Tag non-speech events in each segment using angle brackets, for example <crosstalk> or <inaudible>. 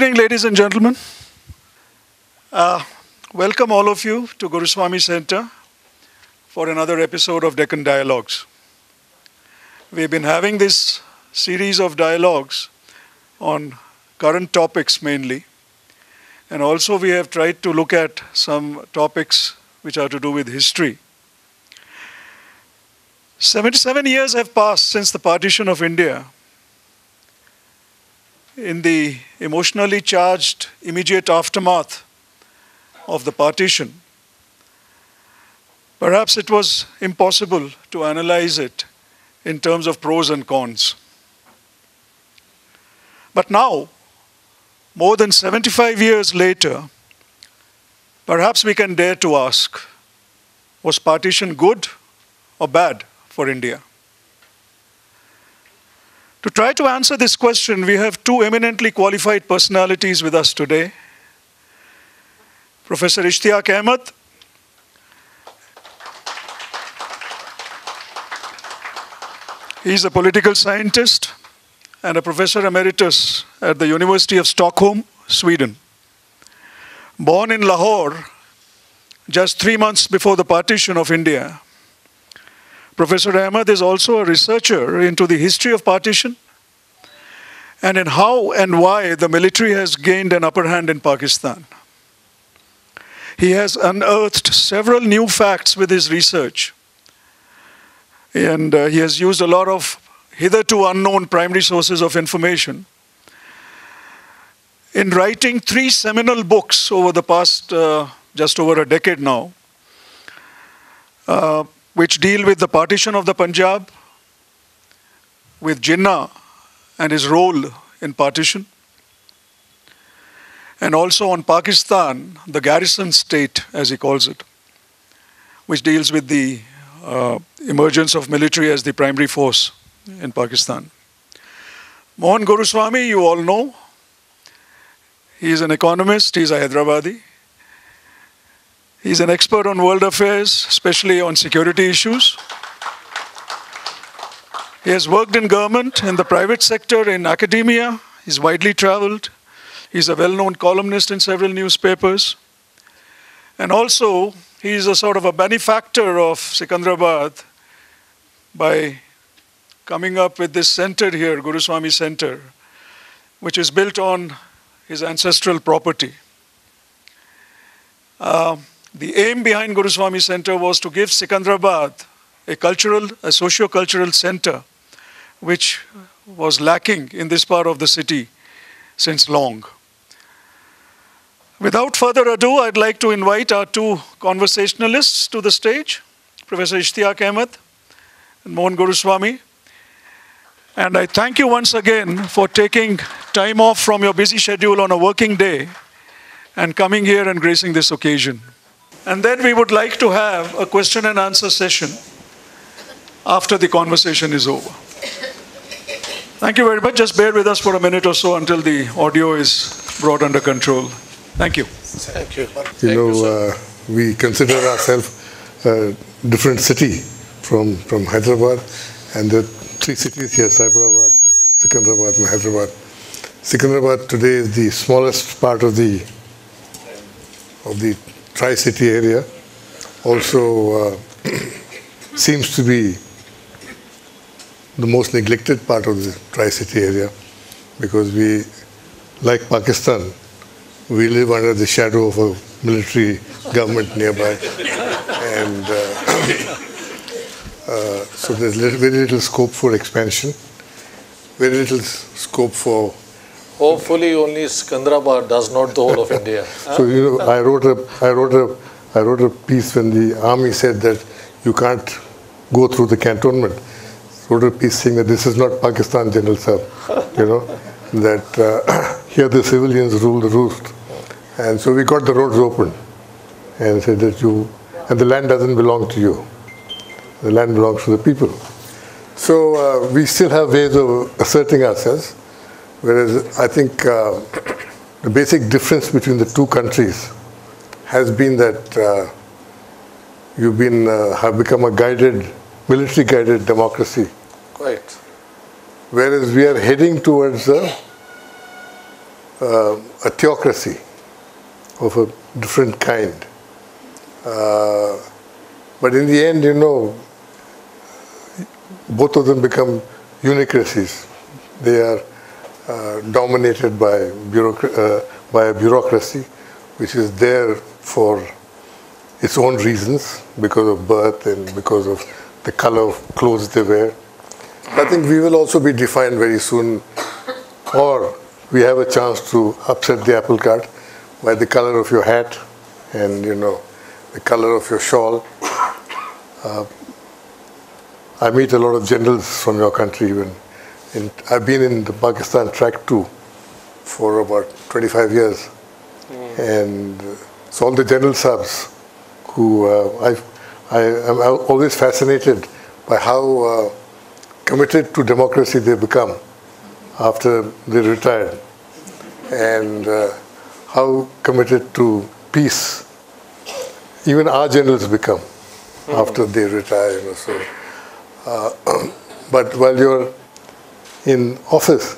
Evening, ladies and gentlemen. Uh, welcome all of you to Guruswamy Center for another episode of Deccan Dialogues. We've been having this series of dialogues on current topics mainly, and also we have tried to look at some topics which are to do with history. 77 years have passed since the partition of India in the emotionally charged immediate aftermath of the partition, perhaps it was impossible to analyze it in terms of pros and cons. But now, more than 75 years later, perhaps we can dare to ask was partition good or bad for India? To try to answer this question, we have two eminently qualified personalities with us today. Professor Ishtiaq Ahmed. He's a political scientist and a professor emeritus at the University of Stockholm, Sweden. Born in Lahore just three months before the partition of India, Professor Ahmed is also a researcher into the history of partition and in how and why the military has gained an upper hand in Pakistan. He has unearthed several new facts with his research, and uh, he has used a lot of hitherto unknown primary sources of information. In writing three seminal books over the past uh, just over a decade now, uh, which deal with the partition of the Punjab, with Jinnah and his role in partition, and also on Pakistan, the garrison state, as he calls it, which deals with the uh, emergence of military as the primary force in Pakistan. Mohan Guruswamy, you all know. He is an economist, he is a Hyderabadi. He's an expert on world affairs, especially on security issues. He has worked in government, in the private sector, in academia. He's widely traveled. He's a well known columnist in several newspapers. And also, he's a sort of a benefactor of Secunderabad by coming up with this center here, Guruswamy Center, which is built on his ancestral property. Uh, the aim behind Guruswamy Center was to give Secunderabad a cultural, a socio-cultural center, which was lacking in this part of the city since long. Without further ado, I'd like to invite our two conversationalists to the stage, Professor Ishtiaq Ahmed and Mohan Guruswamy. And I thank you once again for taking time off from your busy schedule on a working day and coming here and gracing this occasion. And then we would like to have a question and answer session after the conversation is over. Thank you very much. Just bear with us for a minute or so until the audio is brought under control. Thank you. Thank you. You know, uh, we consider ourselves a different city from, from Hyderabad, and the three cities here Cyberabad, Secunderabad, and Hyderabad. Secunderabad today is the smallest part of the of the Tri-City area. Also uh, <clears throat> seems to be the most neglected part of the Tri-City area because we, like Pakistan, we live under the shadow of a military government nearby. And uh, <coughs> uh, so there's little, very little scope for expansion, very little scope for Hopefully, only Secunderabad does not the whole of India. <laughs> So you know, I wrote a, I wrote a, I wrote a piece when the army said that you can't go through the cantonment. Wrote a piece saying that this is not Pakistan, General Sir. You know, <laughs> that uh, <coughs> here the civilians rule the roost, and so we got the roads open, and said that you, and the land doesn't belong to you. The land belongs to the people. So uh, we still have ways of asserting ourselves. Whereas I think uh, the basic difference between the two countries has been that uh, you've been uh, have become a guided, military guided democracy, Quite. whereas we are heading towards a uh, a theocracy of a different kind. Uh, but in the end, you know, both of them become unicracies. They are dominated by, uh, by a bureaucracy which is there for its own reasons because of birth and because of the color of clothes they wear. I think we will also be defined very soon, or we have a chance to upset the apple cart by the color of your hat and you know the color of your shawl. Uh, I meet a lot of generals from your country even. In, I've been in the Pakistan track too for about 25 years. And uh, so all the general subs who uh, I, I am always fascinated by how uh, committed to democracy they become after they retire and uh, how committed to peace even our generals become after they retire. You know, so, uh, <clears throat> but while you're in office,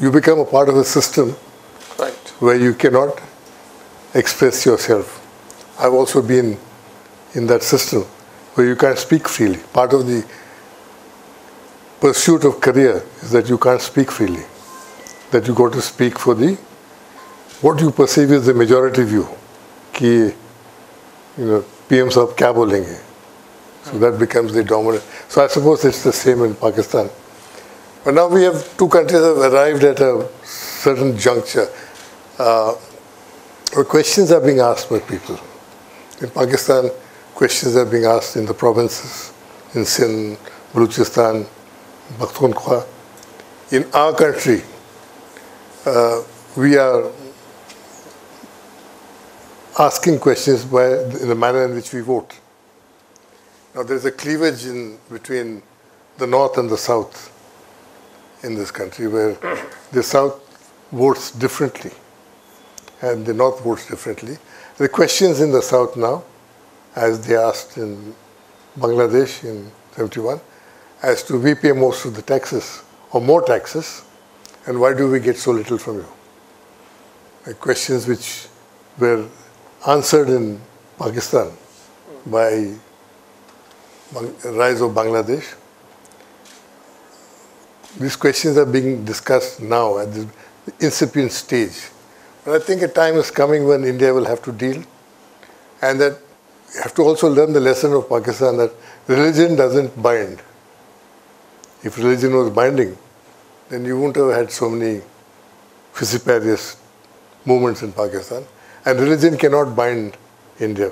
you become a part of a system Right. where you cannot express yourself. I've also been in that system where you can't speak freely. Part of the pursuit of career is that you can't speak freely, that you got to speak for the what you perceive is the majority view. कि you know PM साहब क्या बोलेंगे so that becomes the dominant. So I suppose it's the same in Pakistan. but now we have two countries that have arrived at a certain juncture uh, where questions are being asked by people. In Pakistan, questions are being asked in the provinces, in Sindh, Balochistan, Pakhtunkhwa. In our country, uh, we are asking questions by in the manner in which we vote. Now, there's a cleavage in between the north and the south in this country, where the south votes differently and the north votes differently. The questions in the south now, as they asked in Bangladesh in 71, as to we pay most of the taxes or more taxes, and why do we get so little from you? The questions which were answered in Pakistan by rise of Bangladesh. These questions are being discussed now at the incipient stage. But I think a time is coming when India will have to deal, and that you have to also learn the lesson of Pakistan that religion doesn't bind. If religion was binding, then you wouldn't have had so many vociferous movements in Pakistan. And religion cannot bind India.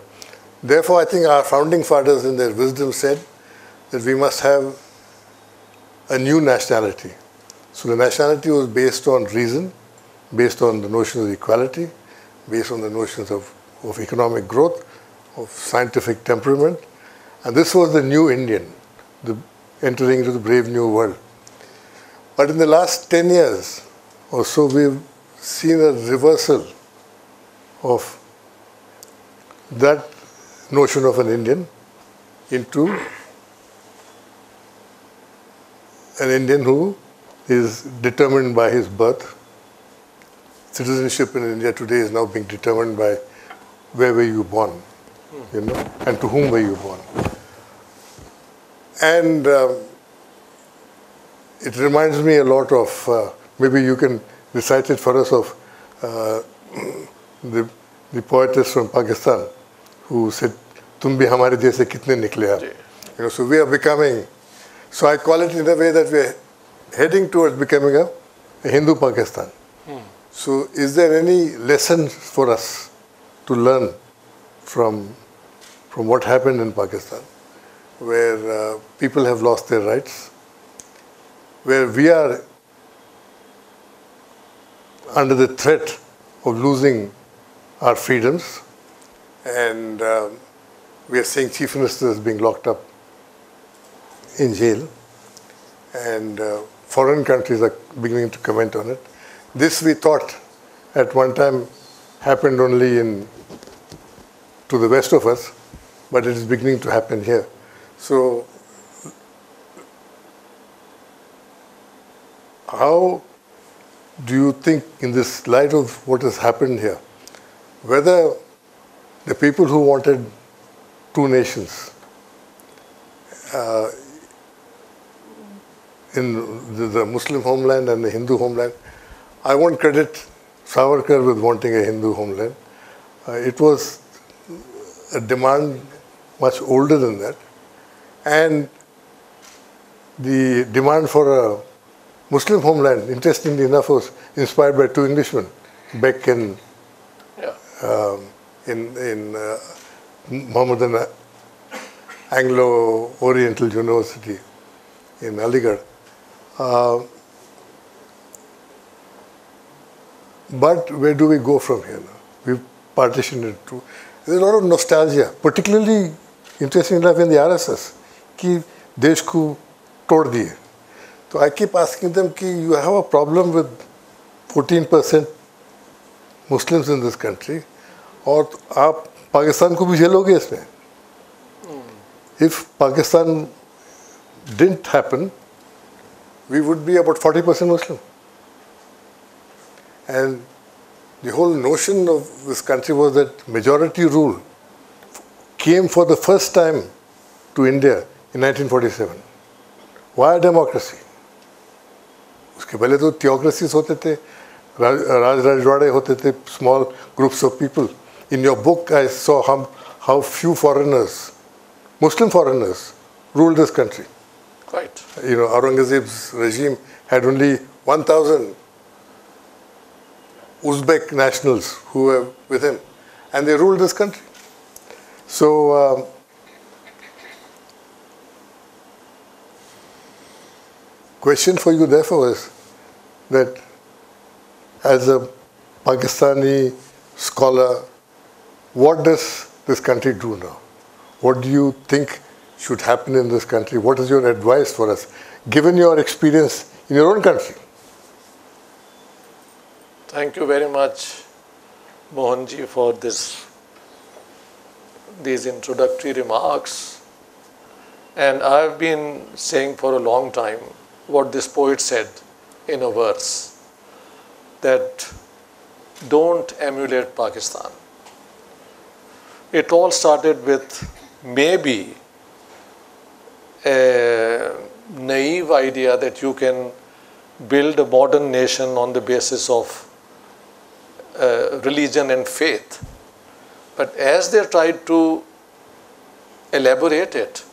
Therefore, I think our founding fathers, in their wisdom, said that we must have a new nationality. So the nationality was based on reason, based on the notions of equality, based on the notions of, of economic growth, of scientific temperament. And this was the new Indian, the entering into the brave new world. But in the last 10 years or so, we've seen a reversal of that notion of an Indian into an Indian who is determined by his birth. Citizenship in India today is now being determined by where were you born, you know, and to whom were you born. And um, it reminds me a lot of, uh, maybe you can recite it for us, of uh, <clears throat> the, the poetess from Pakistan who said, Tum bhi hamare jaise kitne nikle You know, so we are becoming so I call it in a way that we're heading towards becoming a, a Hindu Pakistan. So is there any lesson for us to learn from from what happened in Pakistan, where uh, people have lost their rights, where we are under the threat of losing our freedoms, and um, we are seeing chief ministers being locked up in jail, and uh, foreign countries are beginning to comment on it. This we thought at one time happened only in to the west of us, but it is beginning to happen here. So, how do you think, in this light of what has happened here, whether the people who wanted two nations uh, in the, the Muslim homeland and the Hindu homeland, I won't credit Savarkar with wanting a Hindu homeland. Uh, it was a demand much older than that. And the demand for a Muslim homeland, interestingly enough, was inspired by two Englishmen, Beck and Yeah. um, in, in uh, Mohammedan Anglo-Oriental University in Aligarh. Uh, but where do we go from here now? We've partitioned it to. There's a lot of nostalgia, particularly interesting enough in the RSS, कि देश को तोड़ दिए. So I keep asking them कि you have a problem with 14% Muslims in this country और आप पाकिस्तान को भी झेलोगे इसमें if Pakistan didn't happen, we would be about 40% Muslim. And the whole notion of this country was that majority rule came for the first time to India in 1947. Why democracy? उसके पहले तो theocracies होते थे राज राज राजवाड़े होते थे small groups of people. In your book, I saw how, how few foreigners Muslim foreigners ruled this country. Right. You know, Aurangzeb's regime had only 1,000 Uzbek nationals who were with him, and they ruled this country. So, um, question for you therefore is that as a Pakistani scholar, what does this country do now? What do you think should happen in this country? What is your advice for us, given your experience in your own country? Thank you very much, Mohanji, for this these introductory remarks. And I've been saying for a long time what this poet said in a verse that don't emulate Pakistan. It all started with maybe a naive idea that you can build a modern nation on the basis of uh, religion and faith. But as they tried to elaborate it,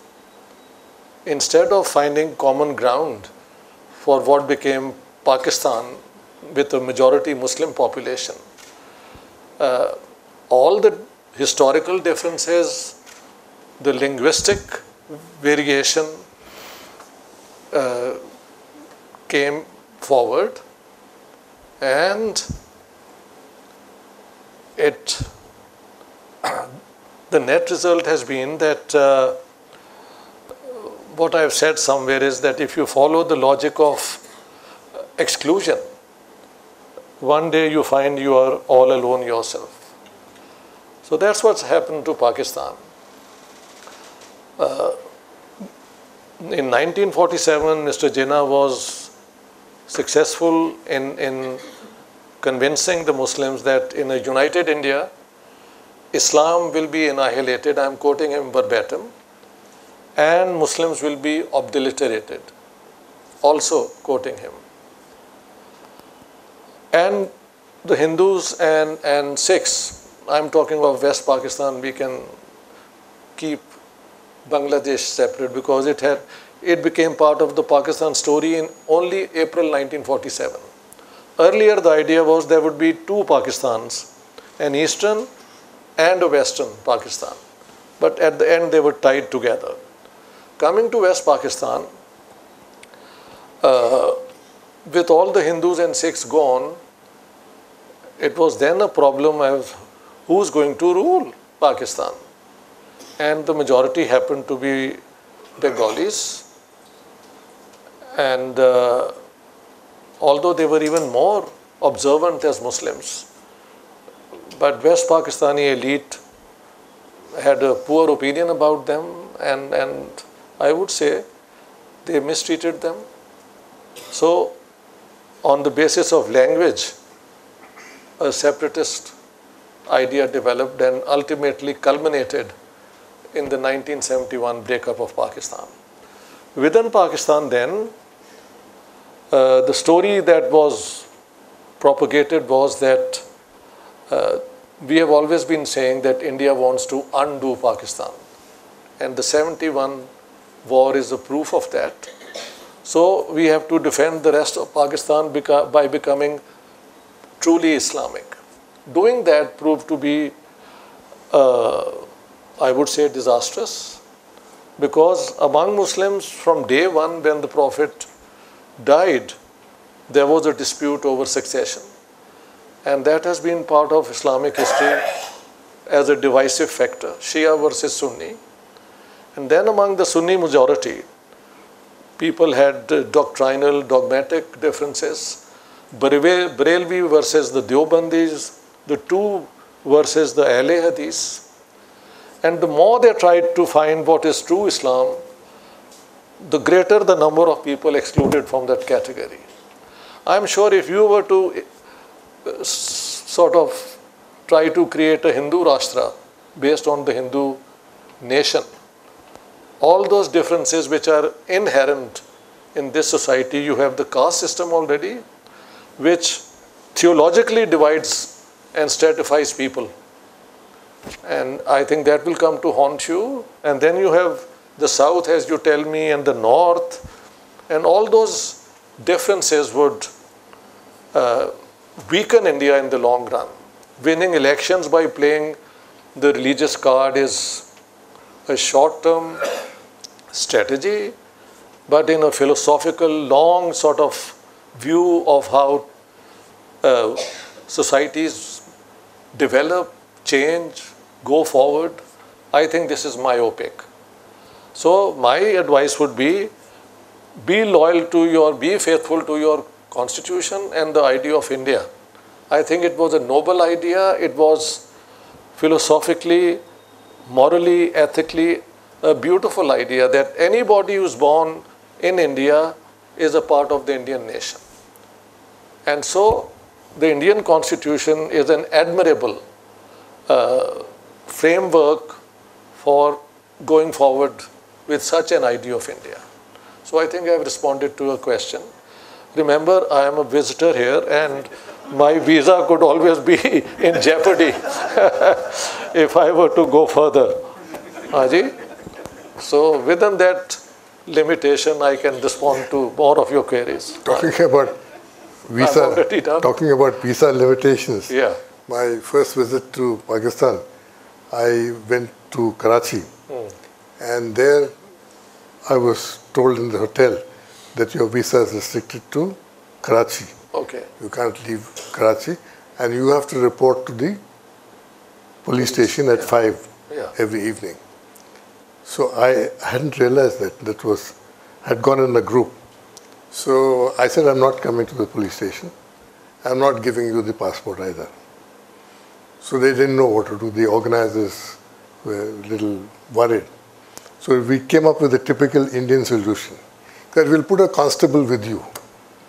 instead of finding common ground for what became Pakistan with a majority Muslim population, uh, all the historical differences, the linguistic variation uh, came forward and it the net result has been that uh, what I've said somewhere is that if you follow the logic of exclusion, one day you find you are all alone yourself. So that's what's happened to Pakistan. Uh, in 1947, Mr. Jinnah was successful in, in convincing the Muslims that in a united India, Islam will be annihilated. I'm quoting him verbatim. And Muslims will be obliterated. Also quoting him. And the Hindus and, and Sikhs, I'm talking about West Pakistan, we can keep Bangladesh separate because it had it became part of the Pakistan story in only April 1947. Earlier, the idea was there would be two Pakistans, an eastern and a western Pakistan. But at the end, they were tied together. Coming to West Pakistan, uh, with all the Hindus and Sikhs gone, it was then a problem of who's going to rule Pakistan. And the majority happened to be Bengalis. And uh, although they were even more observant as Muslims, but West Pakistani elite had a poor opinion about them, and, and I would say they mistreated them. So on the basis of language, a separatist idea developed and ultimately culminated in the 1971 breakup of Pakistan. Within Pakistan, then, uh, the story that was propagated was that uh, we have always been saying that India wants to undo Pakistan. And the 71 war is a proof of that. So we have to defend the rest of Pakistan by becoming truly Islamic. Doing that proved to be, uh, I would say, disastrous because among Muslims from day one when the Prophet died, there was a dispute over succession. And that has been part of Islamic history as a divisive factor, Shia versus Sunni. And then among the Sunni majority, people had doctrinal, dogmatic differences. Barelvi versus the Deobandis, the two versus the Ahle Hadith. And the more they tried to find what is true Islam, the greater the number of people excluded from that category. I'm sure if you were to uh, sort of try to create a Hindu Rashtra based on the Hindu nation, all those differences which are inherent in this society, you have the caste system already, which theologically divides and stratifies people. And I think that will come to haunt you. And then you have the south, as you tell me, and the north, and all those differences would uh, weaken India in the long run. Winning elections by playing the religious card is a short term strategy, but in a philosophical, long sort of view of how uh, societies develop, change, go forward, I think this is myopic. So my advice would be, be loyal to your, be faithful to your constitution and the idea of India. I think it was a noble idea. It was philosophically, morally, ethically a beautiful idea that anybody who's born in India is a part of the Indian nation. And so the Indian constitution is an admirable uh, framework for going forward with such an idea of India. So I think I've responded to your question. Remember, I am a visitor here and my visa could always be <laughs> in jeopardy <laughs> if I were to go further. Aji? So within that limitation, I can respond to more of your queries. Talking about visa, talking about visa limitations. Yeah. My first visit to Pakistan, I went to Karachi, hmm. and there I was told in the hotel that your visa is restricted to Karachi. Okay. You can't leave Karachi, and you have to report to the police station at yeah. five yeah. every evening. So I hadn't realized that that was had gone in a group. So I said, I'm not coming to the police station. I'm not giving you the passport either. So they didn't know what to do. The organizers were a little worried. So we came up with a typical Indian solution that we'll put a constable with you.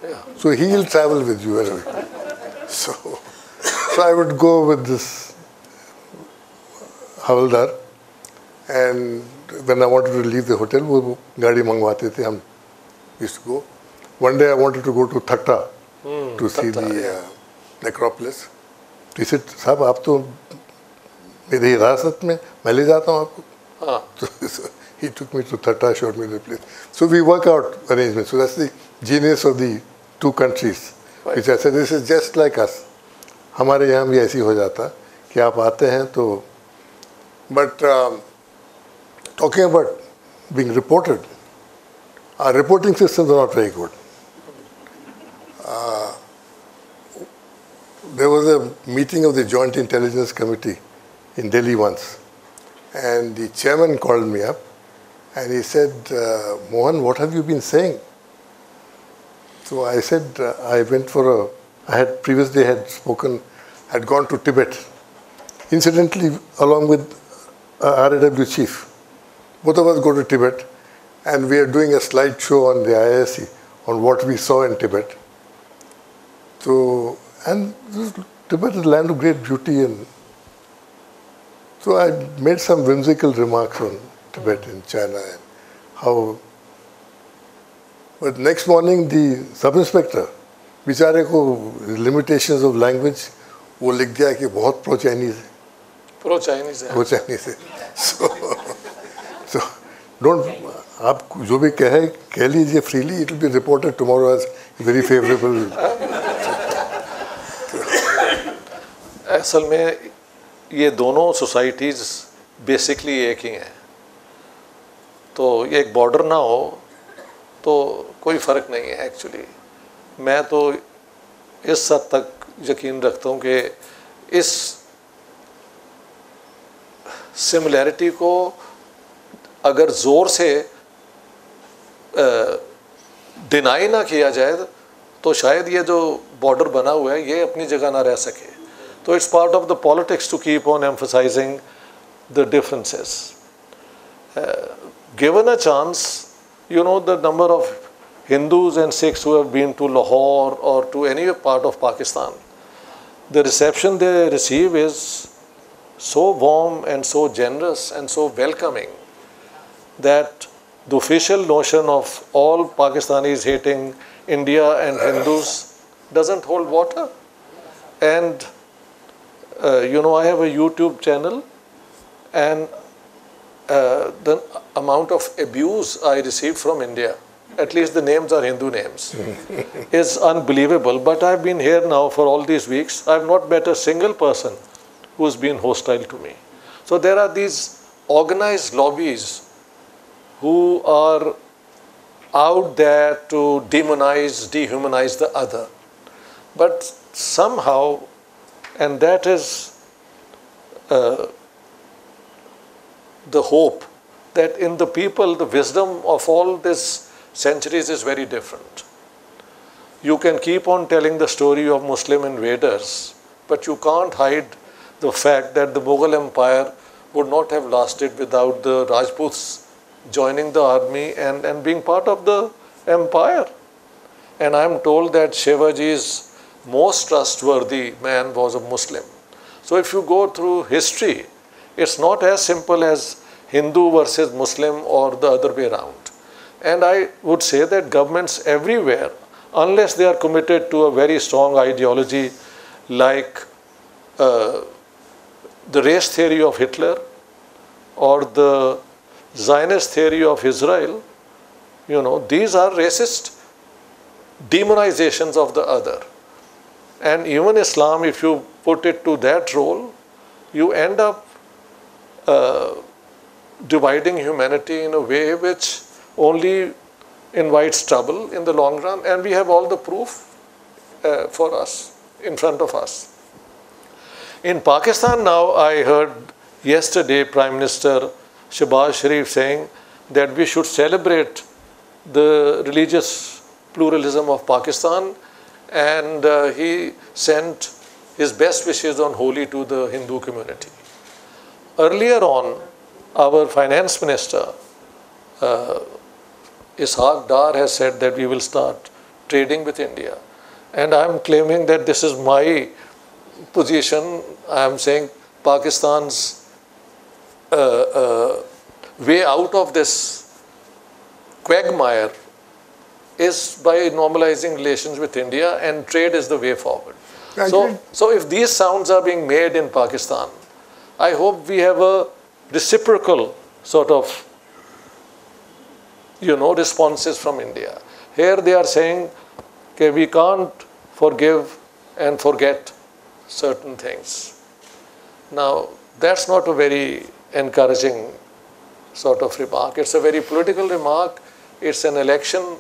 Yeah. So he'll travel with you wherever. so, so I would go with this Havaldar and when I wanted to leave the hotel, वो गाड़ी मंगवाते थे हम used to go. One day I wanted to go to Thatta mm, to see Thatta, the yeah. uh, necropolis. T C साहब आप तो मेरी हिरासत में मैं ले जाता हूँ आपको। ही। टुक मी टू थट्टा शोर me place so we work out arrangement so that's the genius of the two countries is this is just like us हमारे यहाँ भी ऐसी हो जाता कि आप आते हैं तो but talking about being reported or reporting system not very good there was a meeting of the Joint Intelligence Committee in Delhi once, and the chairman called me up and he said, uh, Mohan, what have you been saying? So I said, uh, I went for a, I had previously had spoken, had gone to Tibet, incidentally, along with uh, RAW chief. Both of us go to Tibet, and we are doing a slideshow on the IISc on what we saw in Tibet. So, and this Tibet is a land of great beauty and so I made some whimsical remarks on Tibet in China and how but next morning the sub-inspector बेचारे को limitations of language वो लिख दिया कि बहुत pro Chinese है pro Chinese है pro Chinese है सो सो डोंट आप जो भी कहे कह लीजिए freely it will be reported tomorrow as very favourable असल में ये दोनों सोसाइटीज़ बेसिकली एक ही हैं। तो ये एक बॉर्डर ना हो तो कोई फ़र्क नहीं है एक्चुअली। मैं तो इस हद तक यकीन रखता हूँ कि इस सिमिलैरिटी को अगर ज़ोर से डिनाई ना किया जाए तो शायद ये जो बॉर्डर बना हुआ है, ये अपनी जगह ना रह सके। So it's part of the politics to keep on emphasizing the differences. Uh, given a chance, you know the number of Hindus and Sikhs who have been to Lahore or to any part of Pakistan, the reception they receive is so warm and so generous and so welcoming that the official notion of all Pakistanis hating India and Hindus doesn't hold water. And uh, you know, I have a YouTube channel, and uh, the amount of abuse I receive from India at least the names are Hindu names, <laughs> is unbelievable. But I've been here now for all these weeks. I've not met a single person who's been hostile to me. So there are these organized lobbies who are out there to demonize, dehumanize the other. But somehow, and that is uh, the hope that in the people, the wisdom of all these centuries is very different. You can keep on telling the story of Muslim invaders, but you can't hide the fact that the Mughal Empire would not have lasted without the Rajputs joining the army and, and being part of the empire. And I'm told that Shivaji's most trustworthy man was a Muslim. So if you go through history, it's not as simple as Hindu versus Muslim or the other way around. And I would say that governments everywhere, unless they are committed to a very strong ideology like uh, the race theory of Hitler or the Zionist theory of Israel, you know, these are racist demonizations of the other. And even Islam, if you put it to that role, you end up uh, dividing humanity in a way which only invites trouble in the long run, and we have all the proof uh, for us, in front of us. In Pakistan now, I heard yesterday Prime Minister Shehbaz Sharif saying that we should celebrate the religious pluralism of Pakistan, and uh, he sent his best wishes on Holi to the Hindu community. Earlier on, our finance minister, uh, Ishaq Dar has said that we will start trading with India. And I'm claiming that this is my position. I'm saying Pakistan's uh, uh, way out of this quagmire is by normalizing relations with India, and trade is the way forward. So, so if these sounds are being made in Pakistan, I hope we have a reciprocal sort of you know, responses from India. Here they are saying, okay, we can't forgive and forget certain things. Now, that's not a very encouraging sort of remark. It's a very political remark. It's an election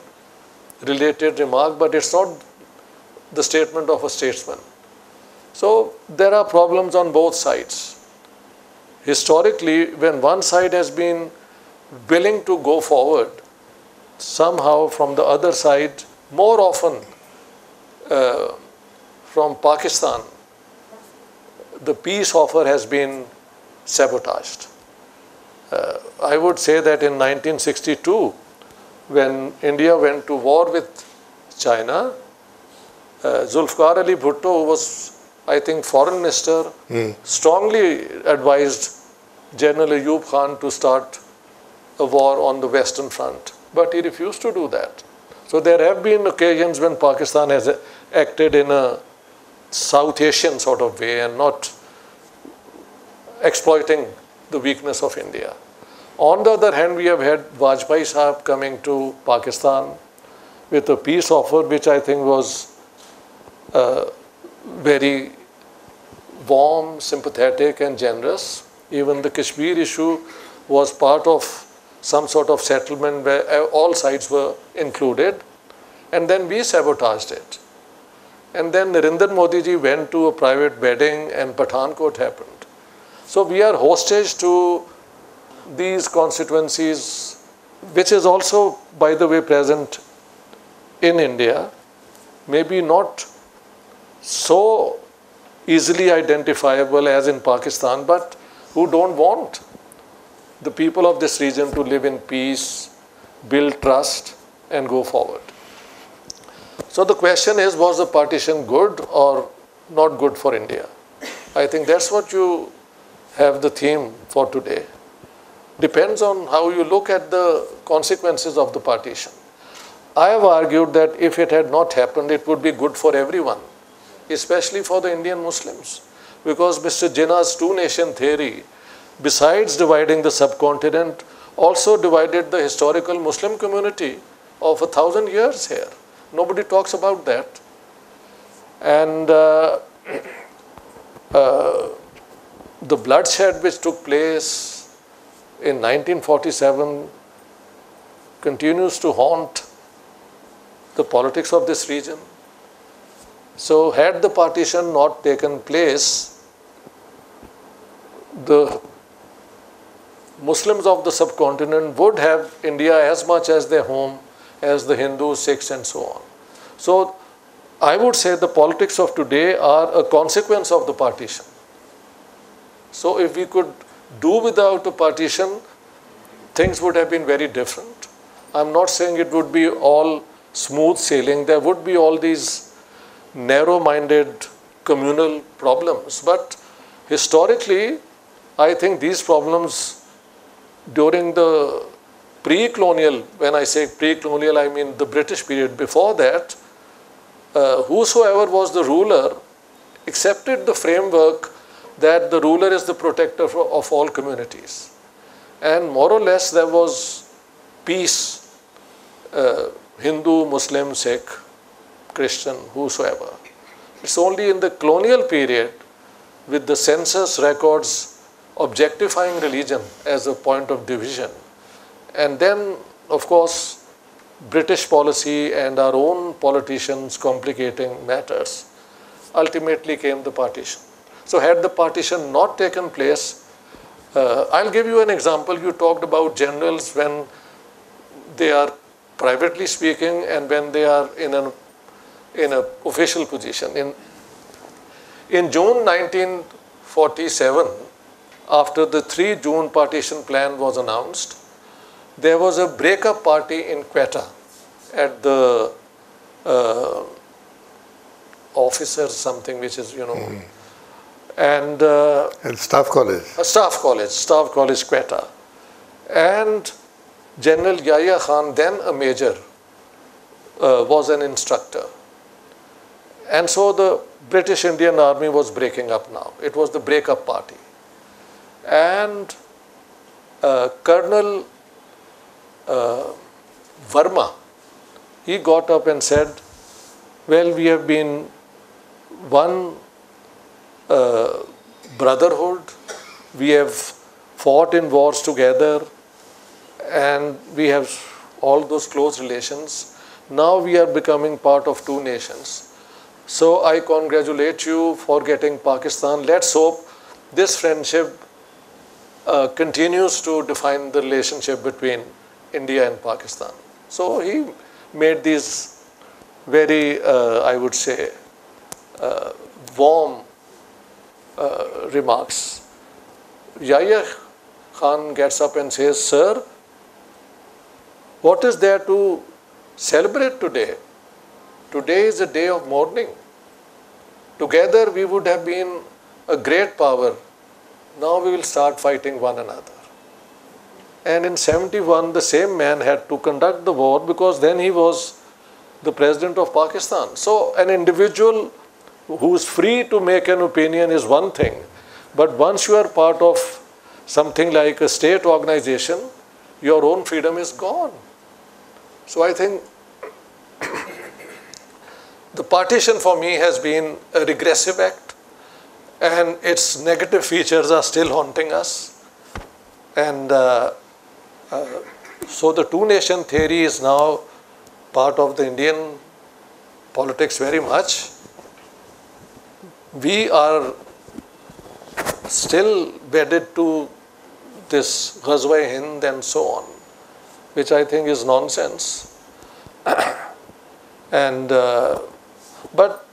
related remark, but it's not the statement of a statesman. So there are problems on both sides. Historically, when one side has been willing to go forward, somehow from the other side, more often uh, from Pakistan, the peace offer has been sabotaged. Uh, I would say that in 1962, when India went to war with China, uh, Zulfikar Ali Bhutto, who was, I think, foreign minister, strongly advised General Ayub Khan to start a war on the Western Front. But he refused to do that. So there have been occasions when Pakistan has acted in a South Asian sort of way and not exploiting the weakness of India. On the other hand, we have had Vajpayee coming to Pakistan with a peace offer, which I think was uh, very warm, sympathetic, and generous. Even the Kashmir issue was part of some sort of settlement where uh, all sides were included, and then we sabotaged it. And then Narendra Modi ji went to a private wedding, and Pathankot happened. So we are hostage to these constituencies, which is also, by the way, present in India, maybe not so easily identifiable as in Pakistan, but who don't want the people of this region to live in peace, build trust, and go forward. So the question is was the partition good or not good for India? I think that's what you have the theme for today. Depends on how you look at the consequences of the partition. I have argued that if it had not happened, it would be good for everyone, especially for the Indian Muslims. Because Mr. Jinnah's two nation theory, besides dividing the subcontinent, also divided the historical Muslim community of a thousand years here. Nobody talks about that. And uh, <clears throat> uh, the bloodshed which took place in 1947 continues to haunt the politics of this region. So, had the partition not taken place, the Muslims of the subcontinent would have India as much as their home as the Hindus, Sikhs, and so on. So, I would say the politics of today are a consequence of the partition. So, if we could do without a partition, things would have been very different. I'm not saying it would be all smooth sailing, there would be all these narrow minded communal problems. But historically, I think these problems during the pre colonial, when I say pre colonial, I mean the British period before that, uh, whosoever was the ruler accepted the framework that the ruler is the protector of all communities. And more or less there was peace, uh, Hindu, Muslim, Sikh, Christian, whosoever. It's only in the colonial period with the census records objectifying religion as a point of division. And then, of course, British policy and our own politicians complicating matters, ultimately came the partition. So had the partition not taken place, uh, I'll give you an example. You talked about generals when they are privately speaking and when they are in an in an official position. In, in June 1947, after the 3 June partition plan was announced, there was a breakup party in Quetta at the uh, officers something which is, you know, mm and, uh, and staff college. A staff college, staff college Quetta. And General Yahya Khan, then a major, uh, was an instructor. And so the British Indian Army was breaking up now. It was the breakup party. And uh, Colonel uh, Verma, he got up and said, Well, we have been one uh, brotherhood. We have fought in wars together and we have all those close relations. Now we are becoming part of two nations. So I congratulate you for getting Pakistan. Let's hope this friendship uh, continues to define the relationship between India and Pakistan. So he made these very, uh, I would say, uh, warm uh, remarks. Yahya Khan gets up and says, Sir, what is there to celebrate today? Today is a day of mourning. Together we would have been a great power. Now we will start fighting one another. And in 71, the same man had to conduct the war because then he was the president of Pakistan. So, an individual who is free to make an opinion is one thing, but once you are part of something like a state organization, your own freedom is gone. So, I think <coughs> the partition for me has been a regressive act, and its negative features are still haunting us. And uh, uh, so the two nation theory is now part of the Indian politics very much. We are still wedded to this Ghazwa Hind and so on, which I think is nonsense. <coughs> and uh, but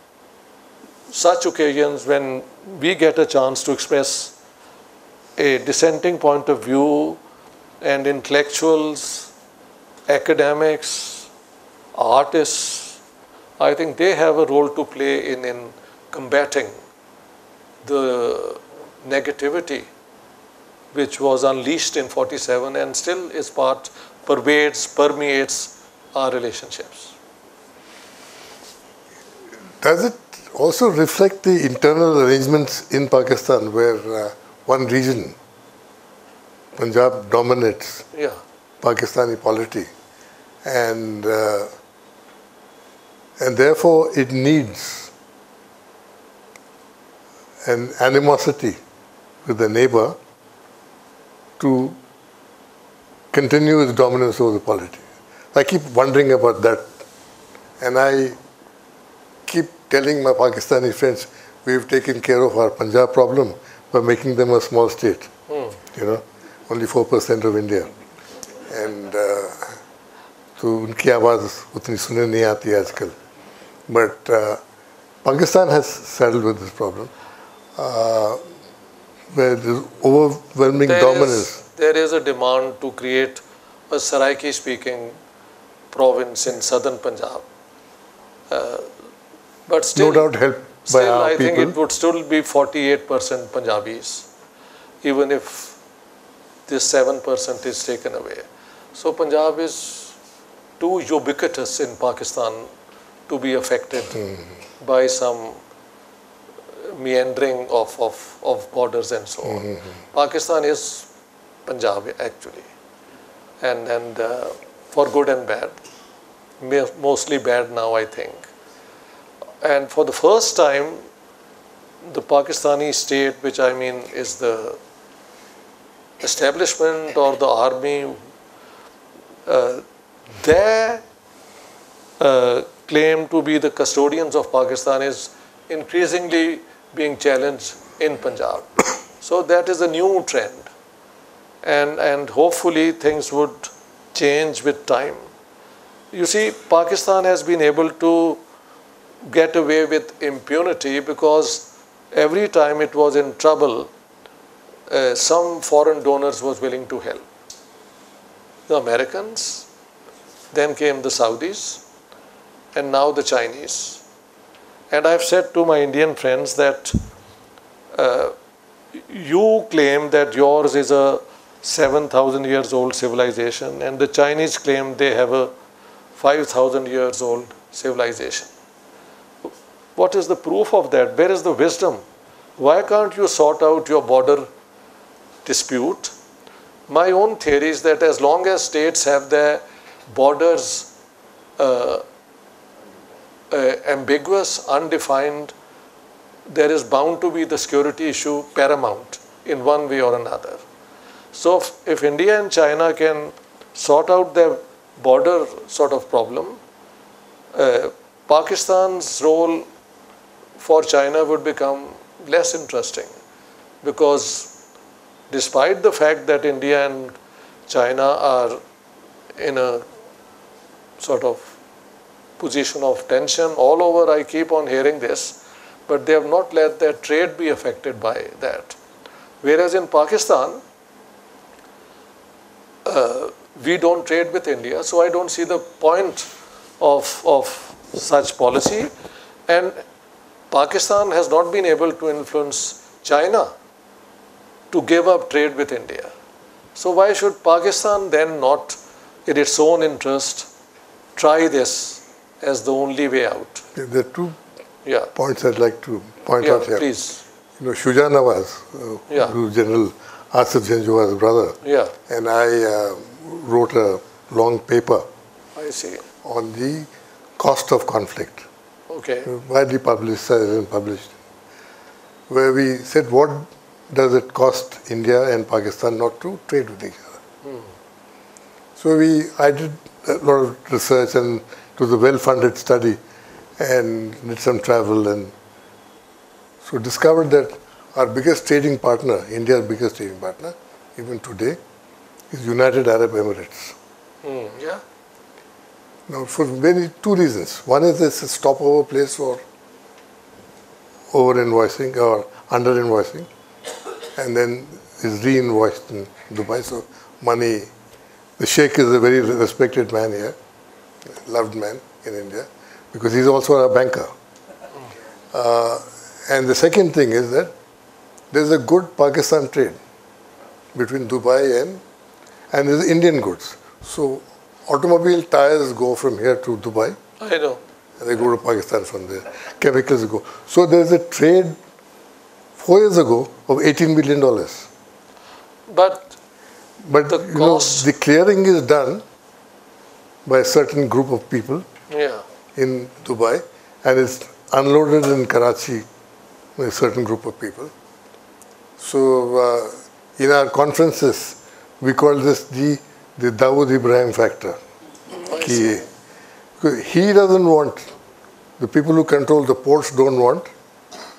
such occasions when we get a chance to express a dissenting point of view and intellectuals, academics, artists, I think they have a role to play in, in combating the negativity which was unleashed in 47 and still is part, pervades, permeates our relationships. Does it also reflect the internal arrangements in Pakistan where uh, one region Punjab dominates yeah. Pakistani polity, and uh, and therefore it needs an animosity with the neighbor to continue its dominance over the polity. I keep wondering about that, and I keep telling my Pakistani friends, we've taken care of our Punjab problem by making them a small state. Mm. You know, only 4% of India. And तो उनकी आवाज़ उतनी सुनने नहीं आती आजकल but Pakistan has settled with this problem uh, where there's overwhelming there dominance. Is, there is a demand to create a Saraiki speaking province in southern Punjab. Uh, but still, no doubt helped by still I people. think it would still be 48% Punjabis, even if this 7% is taken away. So Punjab is too ubiquitous in Pakistan to be affected mm-hmm. by some meandering of, of, of borders and so on. Mm-hmm. Pakistan is Punjab actually, and, and uh, for good and bad, mostly bad now I think. And for the first time, the Pakistani state, which I mean is the establishment or the army, uh, their uh, claim to be the custodians of Pakistan is increasingly being challenged in Punjab. So that is a new trend. And, and hopefully things would change with time. You see, Pakistan has been able to get away with impunity because every time it was in trouble, uh, some foreign donors was willing to help. The Americans, then came the Saudis, and now the Chinese. And I've said to my Indian friends that uh, you claim that yours is a 7,000 years old civilization, and the Chinese claim they have a 5,000 years old civilization. What is the proof of that? Where is the wisdom? Why can't you sort out your border dispute? My own theory is that as long as states have their borders uh, uh, ambiguous, undefined, there is bound to be the security issue paramount in one way or another. So, if, if India and China can sort out their border sort of problem, uh, Pakistan's role for China would become less interesting because despite the fact that India and China are in a sort of position of tension all over, I keep on hearing this, but they have not let their trade be affected by that. Whereas in Pakistan, uh, we don't trade with India, so I don't see the point of, of such policy. And Pakistan has not been able to influence China to give up trade with India. So why should Pakistan then not, in its own interest, try this as the only way out? There are two Yeah. points I'd like to point Yeah, out here. please. You know, Shuja Nawaz, uh, Yeah. who's General Asif Janjawaz's brother, Yeah, and I uh, wrote a long paper I see. on the cost of conflict, Okay. widely publicized and published, where we said what does it cost India and Pakistan not to trade with each other. So we, I did a lot of research and it was a well-funded study and did some travel and so discovered that our biggest trading partner, India's biggest trading partner, even today, is United Arab Emirates. Hmm, yeah. Now, for many two reasons. One is it's a stopover place for over invoicing or under invoicing, and then is re invoiced in Dubai. So, money, the Sheikh is a very respected man here, loved man in India, because he's also a banker. Uh, and the second thing is that there's a good Pakistan trade between Dubai and and there's Indian goods. So automobile tires go from here to Dubai I know. they go to Pakistan from there. Chemicals go. So there's a trade four years ago of 18 billion dollars. But But The you know, the clearing is done by a certain group of people yeah, in Dubai and it's unloaded in Karachi by a certain group of people. So uh, in our conferences, we call this the, the Dawood Ibrahim factor. Because he doesn't want, the people who control the ports don't want,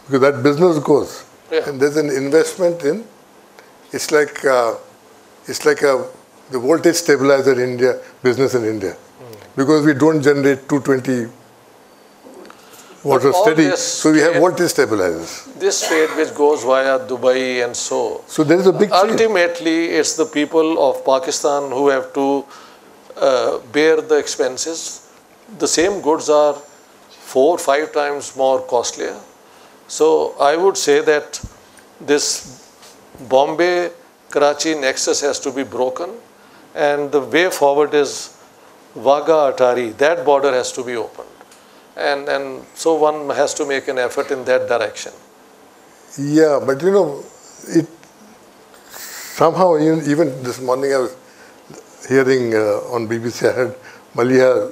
because that business goes. Yeah. And there's an investment in, it's like, uh, it's like a, the voltage stabilizer in India, business in India. Because we don't generate 220 watt of steady, so we have voltage stabilizers. This trade which goes via Dubai and so, So there is a big trade. ultimately it's the people of Pakistan who have to uh, bear the expenses. The same goods are four, five times more costlier. So I would say that this Bombay Karachi nexus has to be broken, and the way forward is Wagah Attari. That border has to be opened. And, and so one has to make an effort in that direction. Yeah, but you know, it somehow even, even this morning I was hearing uh, on BBC, I heard Maleeha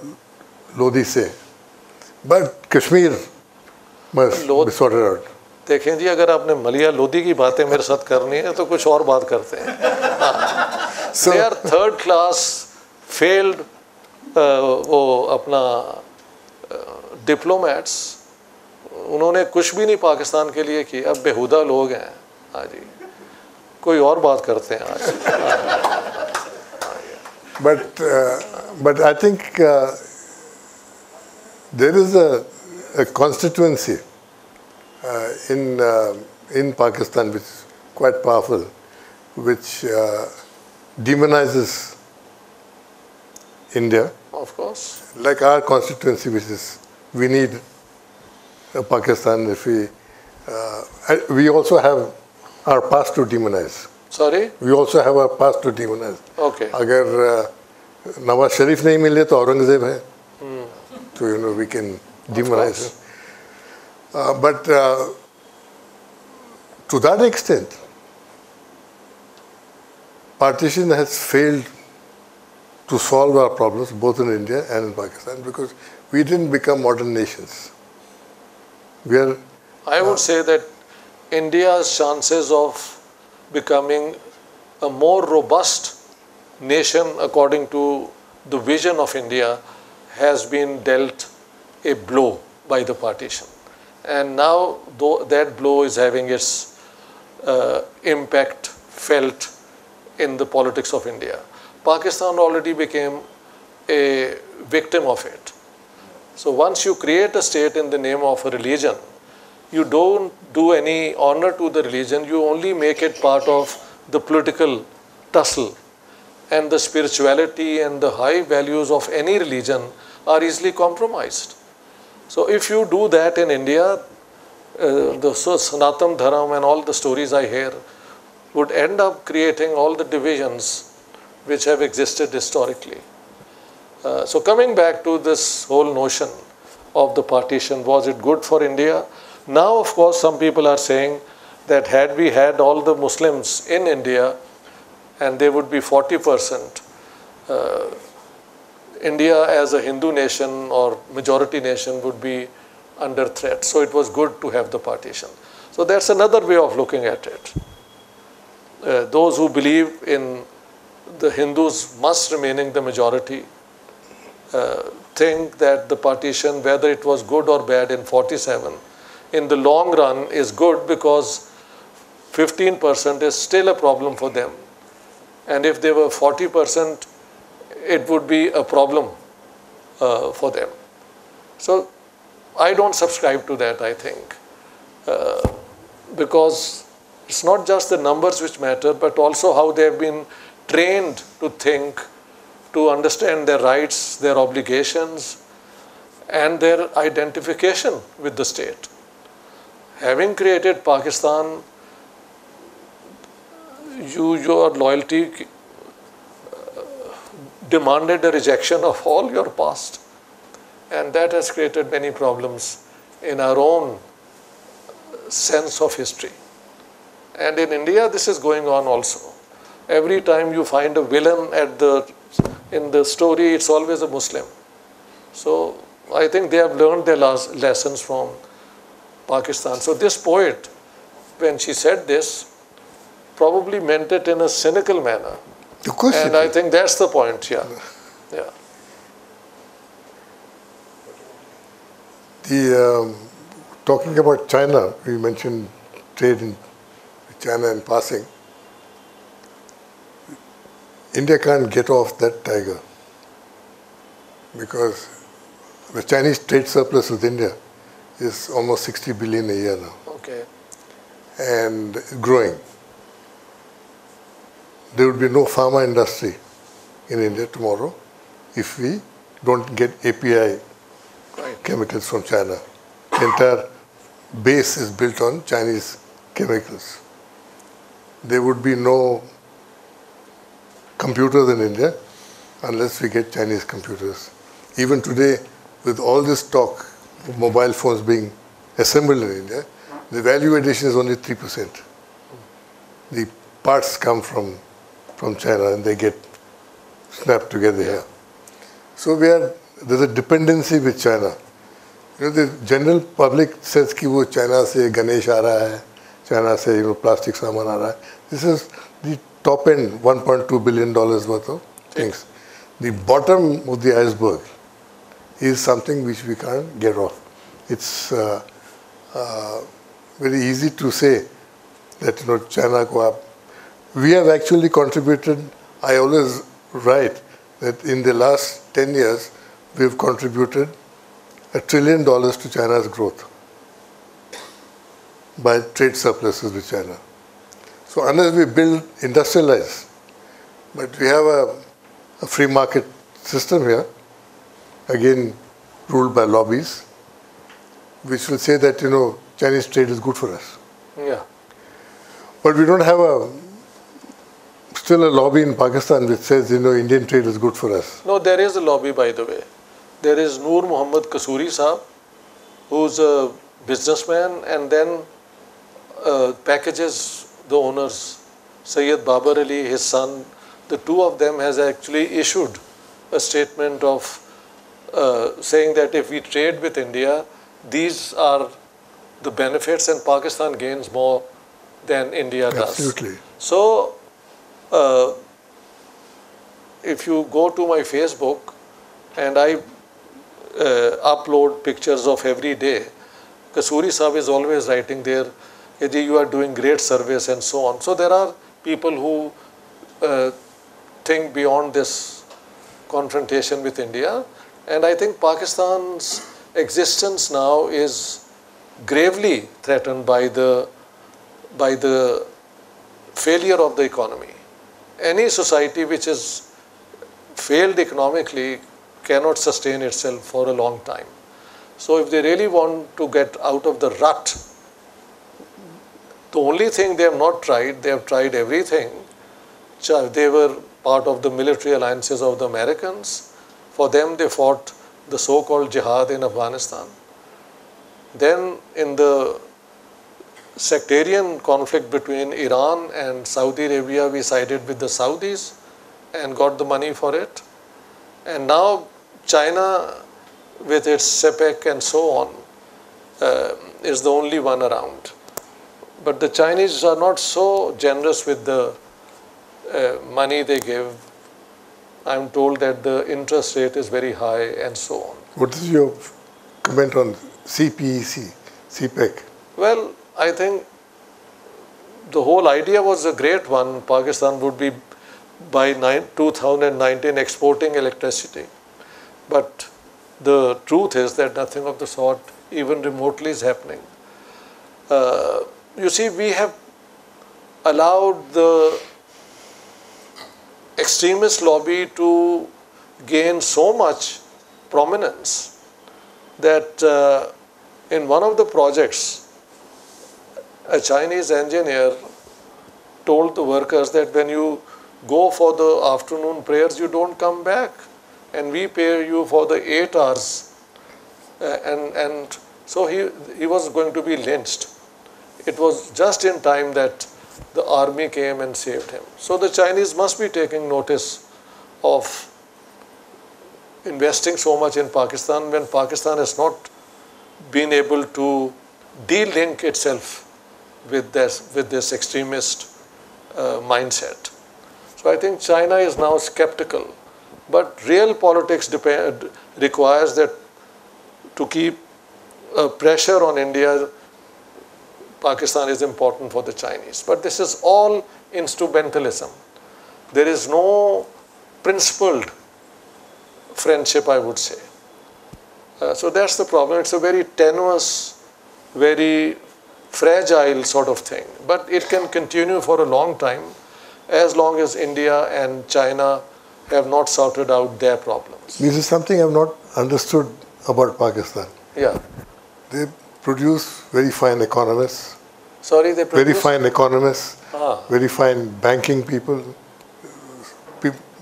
Lodhi say, but Kashmir must be sorted out. देखें जी अगर आपने मलिया लोधी की बातें मेरे साथ करनी है तो कुछ और बात करते हैं <laughs> so, they are third class failed uh, oh, apna, uh, diplomats. उन्होंने कुछ भी नहीं पाकिस्तान के लिए किया। अब बेहुदा लोग हैं। हाँ जी। कोई और बात करते हैं आज? But but I think there is a in in Pakistan which quite powerful which demonizes India, of course like our constituency, which is we need uh, Pakistan if we uh, I- we also have our past to demonize. Sorry We also have our past to demonize. Okay अगर अ, नवाज शरीफ नहीं मिले तो औरंगजेब है तो you know we can demonise but to that extent partition has failed to solve our problems both in India and in Pakistan because we didn't become modern nations. We are I would say that India's chances of becoming a more robust nation according to the vision of India has been dealt a blow by the partition. And now though that blow is having its uh, impact felt in the politics of India. Pakistan already became a victim of it. So once you create a state in the name of a religion, you don't do any honor to the religion, you only make it part of the political tussle. And the spirituality and the high values of any religion are easily compromised. So if you do that in India, uh, the so Sanatan Dharam and all the stories I hear would end up creating all the divisions which have existed historically. Uh, so coming back to this whole notion of the partition, was it good for India? Now, of course, some people are saying that had we had all the Muslims in India, and they would be 40 percent, uh, India as a Hindu nation or majority nation would be under threat. So it was good to have the partition. So that's another way of looking at it. Uh, those who believe in the Hindus must remaining the majority uh, think that the partition, whether it was good or bad in 47, in the long run is good because 15% is still a problem for them. And if they were 40%, it would be a problem uh, for them. So I don't subscribe to that, I think, uh, because it's not just the numbers which matter, but also how they have been trained to think, to understand their rights, their obligations, and their identification with the state. Having created Pakistan, you, your loyalty uh, demanded a rejection of all your past. And that has created many problems in our own sense of history. And in India, this is going on also. Every time you find a villain at the, in the story, it's always a Muslim. So I think they have learned their lessons from Pakistan. So this poet, when she said this, probably meant it in a cynical manner. Of course. And I think that's the point, yeah. Yeah. The, um, talking about China, we mentioned trade in China in passing. India can't get off that tiger because the Chinese trade surplus with India is almost 60 billion a year now. Okay. And growing there would be no pharma industry in India tomorrow if we don't get API right. chemicals from China. The entire base is built on Chinese chemicals There would be no computers in India unless we get Chinese computers. Even today, with all this talk of mobile phones being assembled in India, the value addition is only 3%. The parts come from from China and they get snapped together here. So we are, there's a dependency with China. You know, the general public says कि वो China से गणेश आ रहा है, China say, you know, plastic saman This is the top end, 1.2 billion dollars worth of things. The bottom of the iceberg is something which we can't get off. It's uh, uh, very easy to say that you know China co We have actually contributed. I always write that in the last 10 years, we've contributed a trillion dollars to China's growth by trade surpluses with China. So unless we build, industrialize, but we have a, a free market system here, again ruled by lobbies, which will say that, you know, Chinese trade is good for us. Yeah. But we don't have a still a lobby in Pakistan which says, you know, Indian trade is good for us. No, there is a lobby, by the way. There is Noor Muhammad Kasuri Saab, who's a businessman and then uh, packages the owners. Sayyid Babar Ali, his son, the two of them has actually issued a statement of uh, saying that if we trade with India, these are the benefits and Pakistan gains more than India does. Absolutely. So uh, if you go to my Facebook and I uh, upload pictures of every day, Kasuri Saab is always writing there, you are doing great service and so on. So there are people who uh, think beyond this confrontation with India. And I think Pakistan's existence now is gravely threatened by the, by the failure of the economy any society which has failed economically cannot sustain itself for a long time. So if they really want to get out of the rut, the only thing they have not tried, they have tried everything. They were part of the military alliances of the Americans. For them, they fought the so-called jihad in Afghanistan. Then in the sectarian conflict between Iran and Saudi Arabia, we sided with the Saudis and got the money for it. And now China, with its CPEC and so on, uh, is the only one around. But the Chinese are not so generous with the uh, money they give. I'm told that the interest rate is very high and so on. What is your comment on CPEC, CPEC? Well, I think the whole idea was a great one. Pakistan would be by 2019 exporting electricity. But the truth is that nothing of the sort even remotely is happening. Uh, you see, we have allowed the extremist lobby to gain so much prominence that uh, in one of the projects, a Chinese engineer told the workers that when you go for the afternoon prayers, you don't come back. And we pay you for the eight hours. Uh, and, and so he, he was going to be lynched. It was just in time that the army came and saved him. So the Chinese must be taking notice of investing so much in Pakistan when Pakistan has not been able to de-link itself with this, with this extremist uh, mindset. So I think China is now skeptical. But real politics depend, requires that to keep uh, pressure on India, Pakistan is important for the Chinese. But this is all instrumentalism. There is no principled friendship, I would say. Uh, so that's the problem. It's a very tenuous, very fragile sort of thing. But it can continue for a long time as long as India and China have not sorted out their problems. This is something I've not understood about Pakistan. Yeah. They produce very fine economists. Sorry, they produce? Very fine economists, ah. very fine banking people,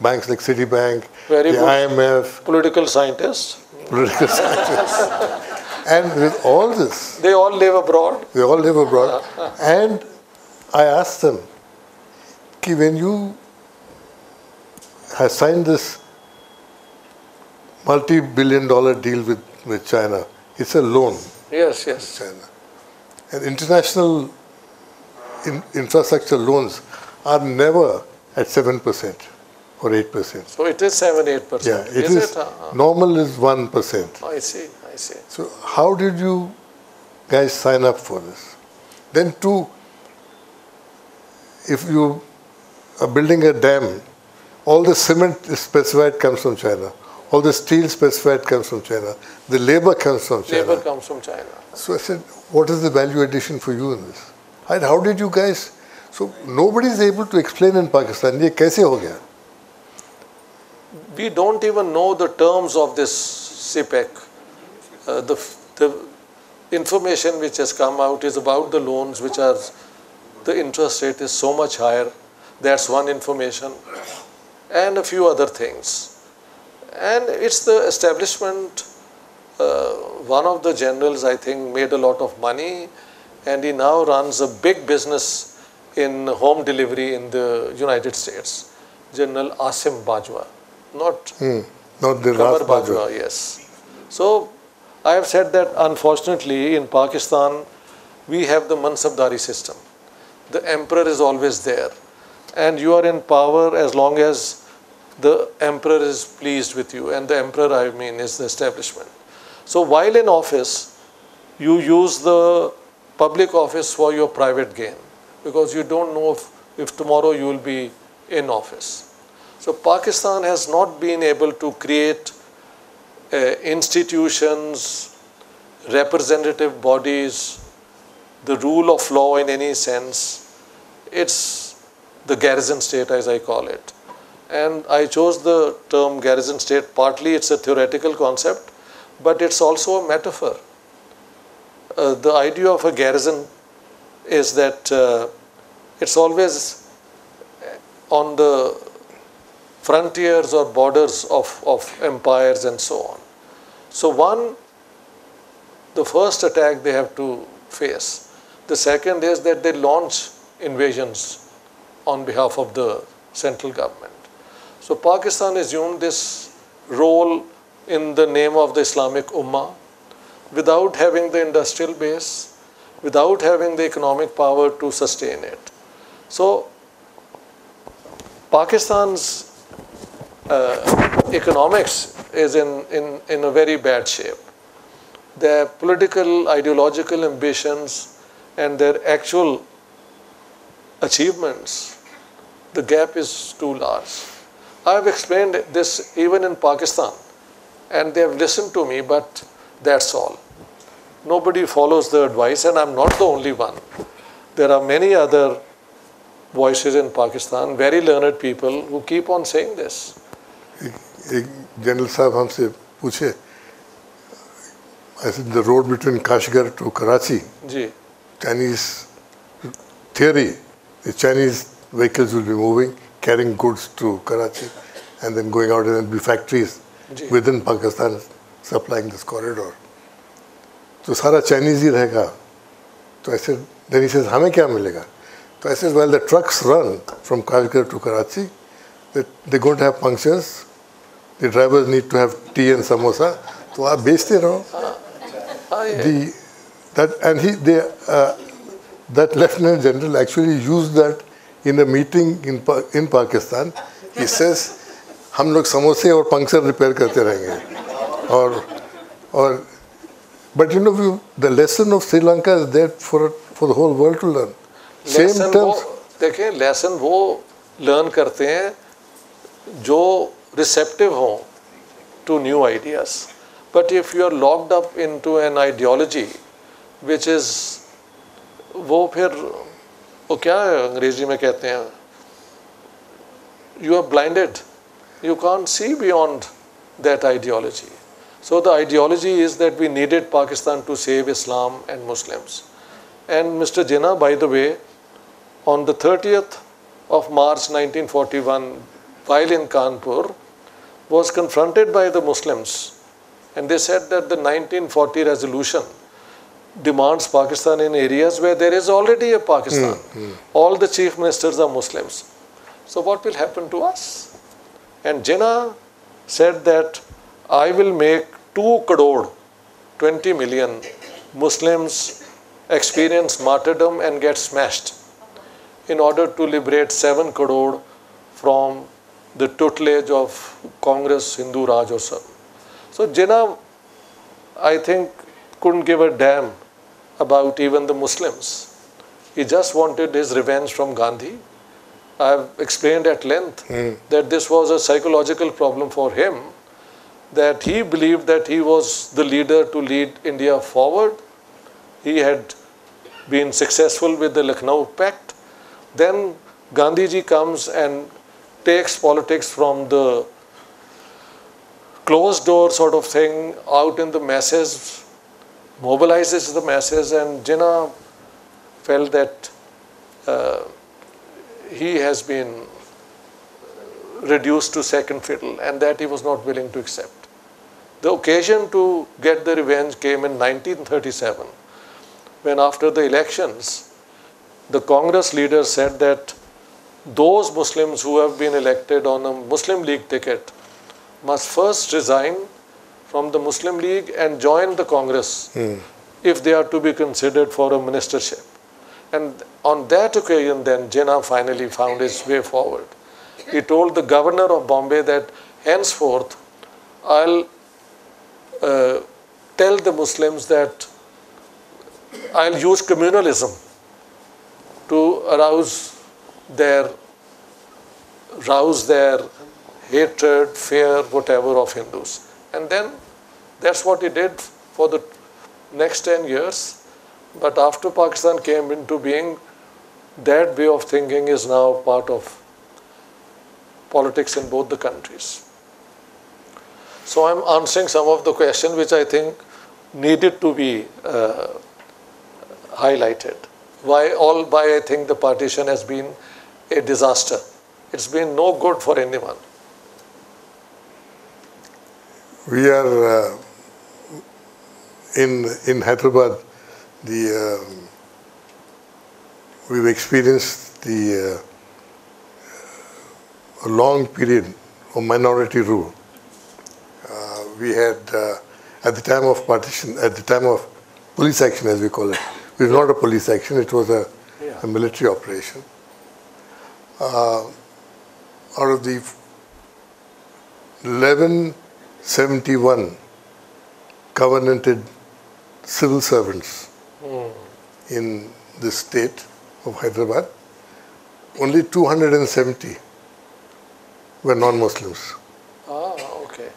banks like Citibank, very the IMF. Political scientists. Political <laughs> scientists. and with all this. They all live abroad. They all live abroad. and I asked them, Ki, when you have signed this multi-billion dollar deal with, with China, it's a loan. Yes, yes. China. And international in, infrastructure loans are never at 7% or 8%. So it is 7 8%. Yeah, it is. is it? Uh, normal is 1%. I see, I see. So how did you guys sign up for this? Then two, if you are building a dam, all the cement specified comes from China. All the steel specified comes from China. The labor comes from China. Labor comes from China. So I said, what is the value addition for you in this? And how did you guys? So nobody is able to explain in Pakistan, ये कैसे हो गया? We don't even know the terms of this CPEC. Uh, the, the information which has come out is about the loans which are, the interest rate is so much higher. That's one information. And a few other things. And it's the establishment, uh, one of the generals I think made a lot of money and he now runs a big business in home delivery in the United States. General Asim Bajwa, not Hmm. Not the Qamar Bajwa. Bajwa, yes. So I have said that unfortunately in Pakistan we have the Mansabdari system. The emperor is always there and you are in power as long as the emperor is pleased with you and the emperor I mean is the establishment. So while in office you use the public office for your private gain because you don't know if, if tomorrow you will be in office. So Pakistan has not been able to create uh, institutions, representative bodies, the rule of law in any sense. It's the garrison state as I call it. And I chose the term garrison state, partly it's a theoretical concept, but it's also a metaphor. Uh, the idea of a garrison is that uh, it's always on the frontiers or borders of, of empires and so on. So, one, the first attack they have to face. The second is that they launch invasions on behalf of the central government. So, Pakistan assumed this role in the name of the Islamic Ummah without having the industrial base, without having the economic power to sustain it. So, Pakistan's uh, economics is in, in, in a very bad shape. Their political, ideological ambitions and their actual achievements, the gap is too large. I have explained this even in Pakistan and they have listened to me, but that's all. Nobody follows the advice, and I'm not the only one. There are many other voices in Pakistan, very learned people who keep on saying this. एक general साहब हमसे पूछे ऐसे the road between Kashgar to Karachi जी Chinese theory, the Chinese vehicles will be moving, carrying goods to Karachi, and then going out and there'll be factories ji within Pakistan supplying this corridor. तो सारा Chinese ही रहेगा तो ऐसे then he says हमें क्या मिलेगा तो ऐसे while the trucks run from Kashgar to Karachi they, they're going to have punctures the drivers need to have tea and samosa तो आप बेचते रहो हाँ ये the that and he they uh, that lieutenant general actually used that in a meeting in in Pakistan इस हम लोग समोसे और पंक्चर रिपेयर करते रहेंगे. और और but you know view the lesson of Sri Lanka is that for for the whole world to learn same terms देखें लेसन वो लर्न करते हैं जो रिसेप्टिव हो to new ideas but if you are locked up into an ideology which is वो फिर वो क्या है अंग्रेजी में कहते हैं you are blinded you can't see beyond that ideology. So the ideology is that we needed Pakistan to save Islam and Muslims. And Mr. Jinnah, by the way, on the 30th of March 1941, while in Kanpur, was confronted by the Muslims. And they said that the 1940 resolution demands Pakistan in areas where there is already a Pakistan. Hmm, hmm. All the chief ministers are Muslims. So what will happen to us? And Jinnah said that I will make 2 crore, 20 million Muslims experience martyrdom and get smashed in order to liberate 7 crore from the tutelage of Congress Hindu Raj or some. So Jinnah, I think, couldn't give a damn about even the Muslims. He just wanted his revenge from Gandhi. I have explained at length hmm. that this was a psychological problem for him, that he believed that he was the leader to lead India forward. He had been successful with the Lucknow Pact. Then Gandhiji comes and takes politics from the closed door sort of thing out in the masses, mobilizes the masses, and Jinnah felt that uh, he has been reduced to second fiddle and that he was not willing to accept. The occasion to get the revenge came in 1937 when, after the elections, the Congress leader said that those Muslims who have been elected on a Muslim League ticket must first resign from the Muslim League and join the Congress if they are to be considered for a ministership. And on that occasion, then Jinnah finally found his way forward. He told the governor of Bombay that henceforth I'll uh, tell the Muslims that I'll use communalism to arouse their rouse their hatred, fear, whatever of Hindus. And then that's what he did for the next 10 years. But after Pakistan came into being, that way of thinking is now part of politics in both the countries. So I'm answering some of the questions which I think needed to be uh, highlighted. Why all why I think the partition has been a disaster. It's been no good for anyone. We are uh, in in Hyderabad. The um we've experienced the uh, a long period of minority rule. Uh, we had uh, at the time of partition, at the time of police action, as we call it. It was not a police action; it was a, Yeah. a military operation. Uh, out of the 1171 covenanted civil servants in the state of Hyderabad, only 270 were non-Muslims. Ah, okay.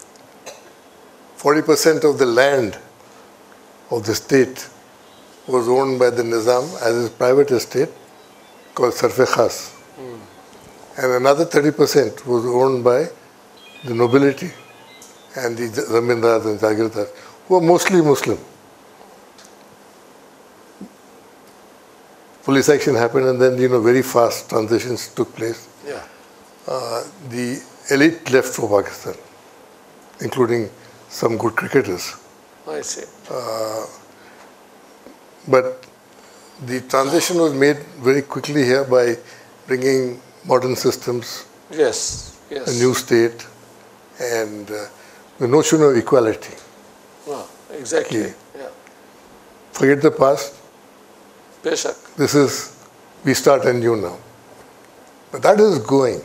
40% of the land of the state was owned by the Nizam as a private estate called Sarfe Khas. And another 30% was owned by the nobility and the zamindars and jagirdars, who were mostly Muslim. Police action happened and then, you know, very fast transitions took place. Yeah. Uh, the elite left for Pakistan, including some good cricketers. I see. But the transition was made very quickly here by bringing modern systems, Yes. Yes. a new state, and uh, the notion of equality. Ah, exactly. Yeah. Yeah. Forget the past. Peshak. This is, we start anew now. But that is going.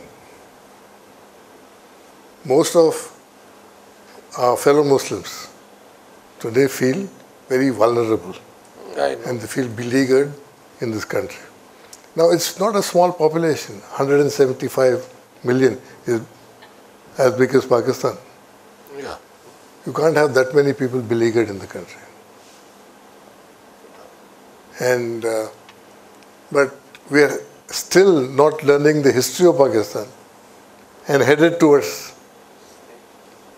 Most of our fellow Muslims today feel very vulnerable. I know. and they feel beleaguered in this country. Now, it's not a small population. 175 million is as big as Pakistan. Yeah. You can't have that many people beleaguered in the country. And, uh, but we are still not learning the history of Pakistan and headed towards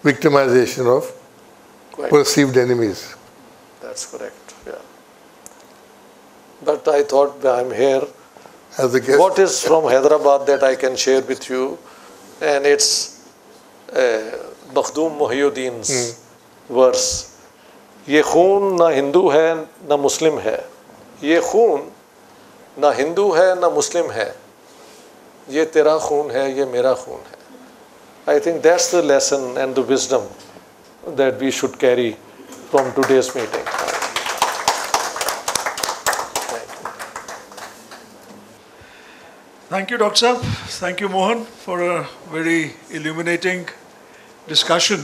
victimization of Quite. perceived enemies. That's correct. Yeah. But I thought I'm here. As the guest, What is from Hyderabad that I can share with you? And it's uh, Makhdoom Mohiuddin hmm. Verse. ये खून ना हिंदू है ना मुस्लिम है। ये खून ना हिंदू है ना मुस्लिम है। ये तेरा खून है ये मेरा खून है। I think that's the lesson and the wisdom that we should carry from today's meeting thank you doctor sahab thank you Mohan for a very illuminating discussion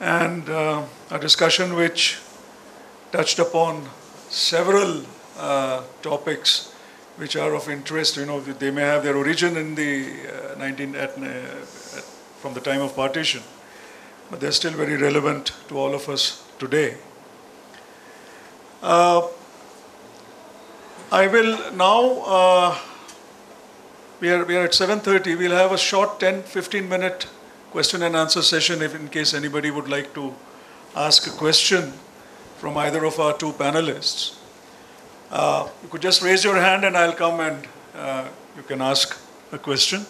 and uh, a discussion which touched upon several uh, topics which are of interest. You know, they may have their origin in the uh, 19 at, uh, at, from the time of partition, but they're still very relevant to all of us today. Uh, I will now. We are, we are at 7.30. We'll have a short 10, 15 minute question and answer session if in case anybody would like to ask a question from either of our two panelists. Uh, you could just raise your hand and I'll come and uh, you can ask a question.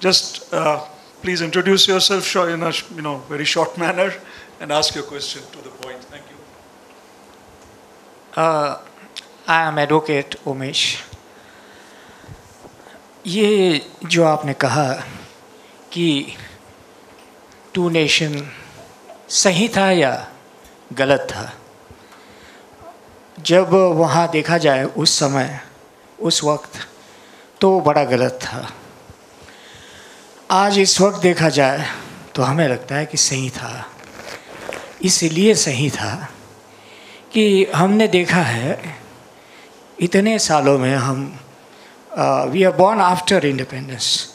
Just uh, please introduce yourself short- in a sh- you know, very short manner <laughs> and ask your question to the point. Thank you. Uh, I am advocate Umesh ये जो आपने कहा कि to nation सही था या गलत था? जब वहाँ देखा जाए उस समय, उस वक्त तो बड़ा गलत था। आज इस वक्त देखा जाए तो हमें लगता है कि सही था। इसलिए सही था कि हमने देखा है, इतने सालों में हम we are born after independence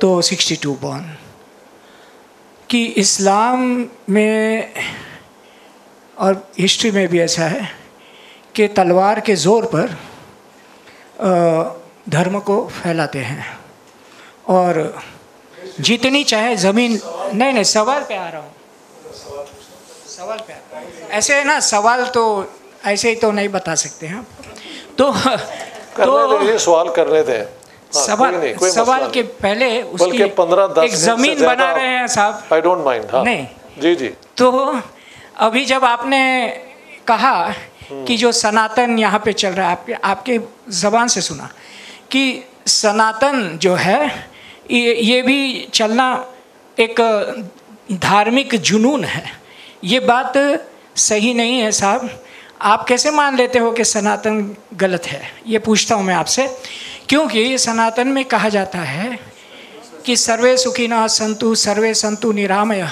तो 62 बॉर्न कि इस्लाम में और हिस्ट्री में भी ऐसा है कि तलवार के ज़ोर पर धर्म को फैलाते हैं। और जितनी चाहे ज़मीन नहीं नहीं सवाल पे आ रहा हूँ। सवाल पे। ऐसे है। ना सवाल तो ऐसे ही तो नहीं बता सकते हैं। तो करने तो सवाल कर रहे हाँ, सवाल नहीं, कोई सवाल के पहले उसकी 15-10 एक ज़मीन बना रहे हैं साहब। आई डोंट माइंड हाँ। नहीं। जी जी। तो अभी जब आपने कहा कि जो सनातन यहाँ पे चल रहा है आपके आपके जबान से सुना कि सनातन जो है ये ये भी चलना एक धार्मिक जुनून है। ये बात सही नहीं है साहब। आप कैसे मान लेते हो कि सनातन गलत है? ये पूछता हूँ मैं आपसे। क्योंकि सनातन में कहा जाता है कि सर्वे सुखिनः संतु सर्वे संतु निरामय।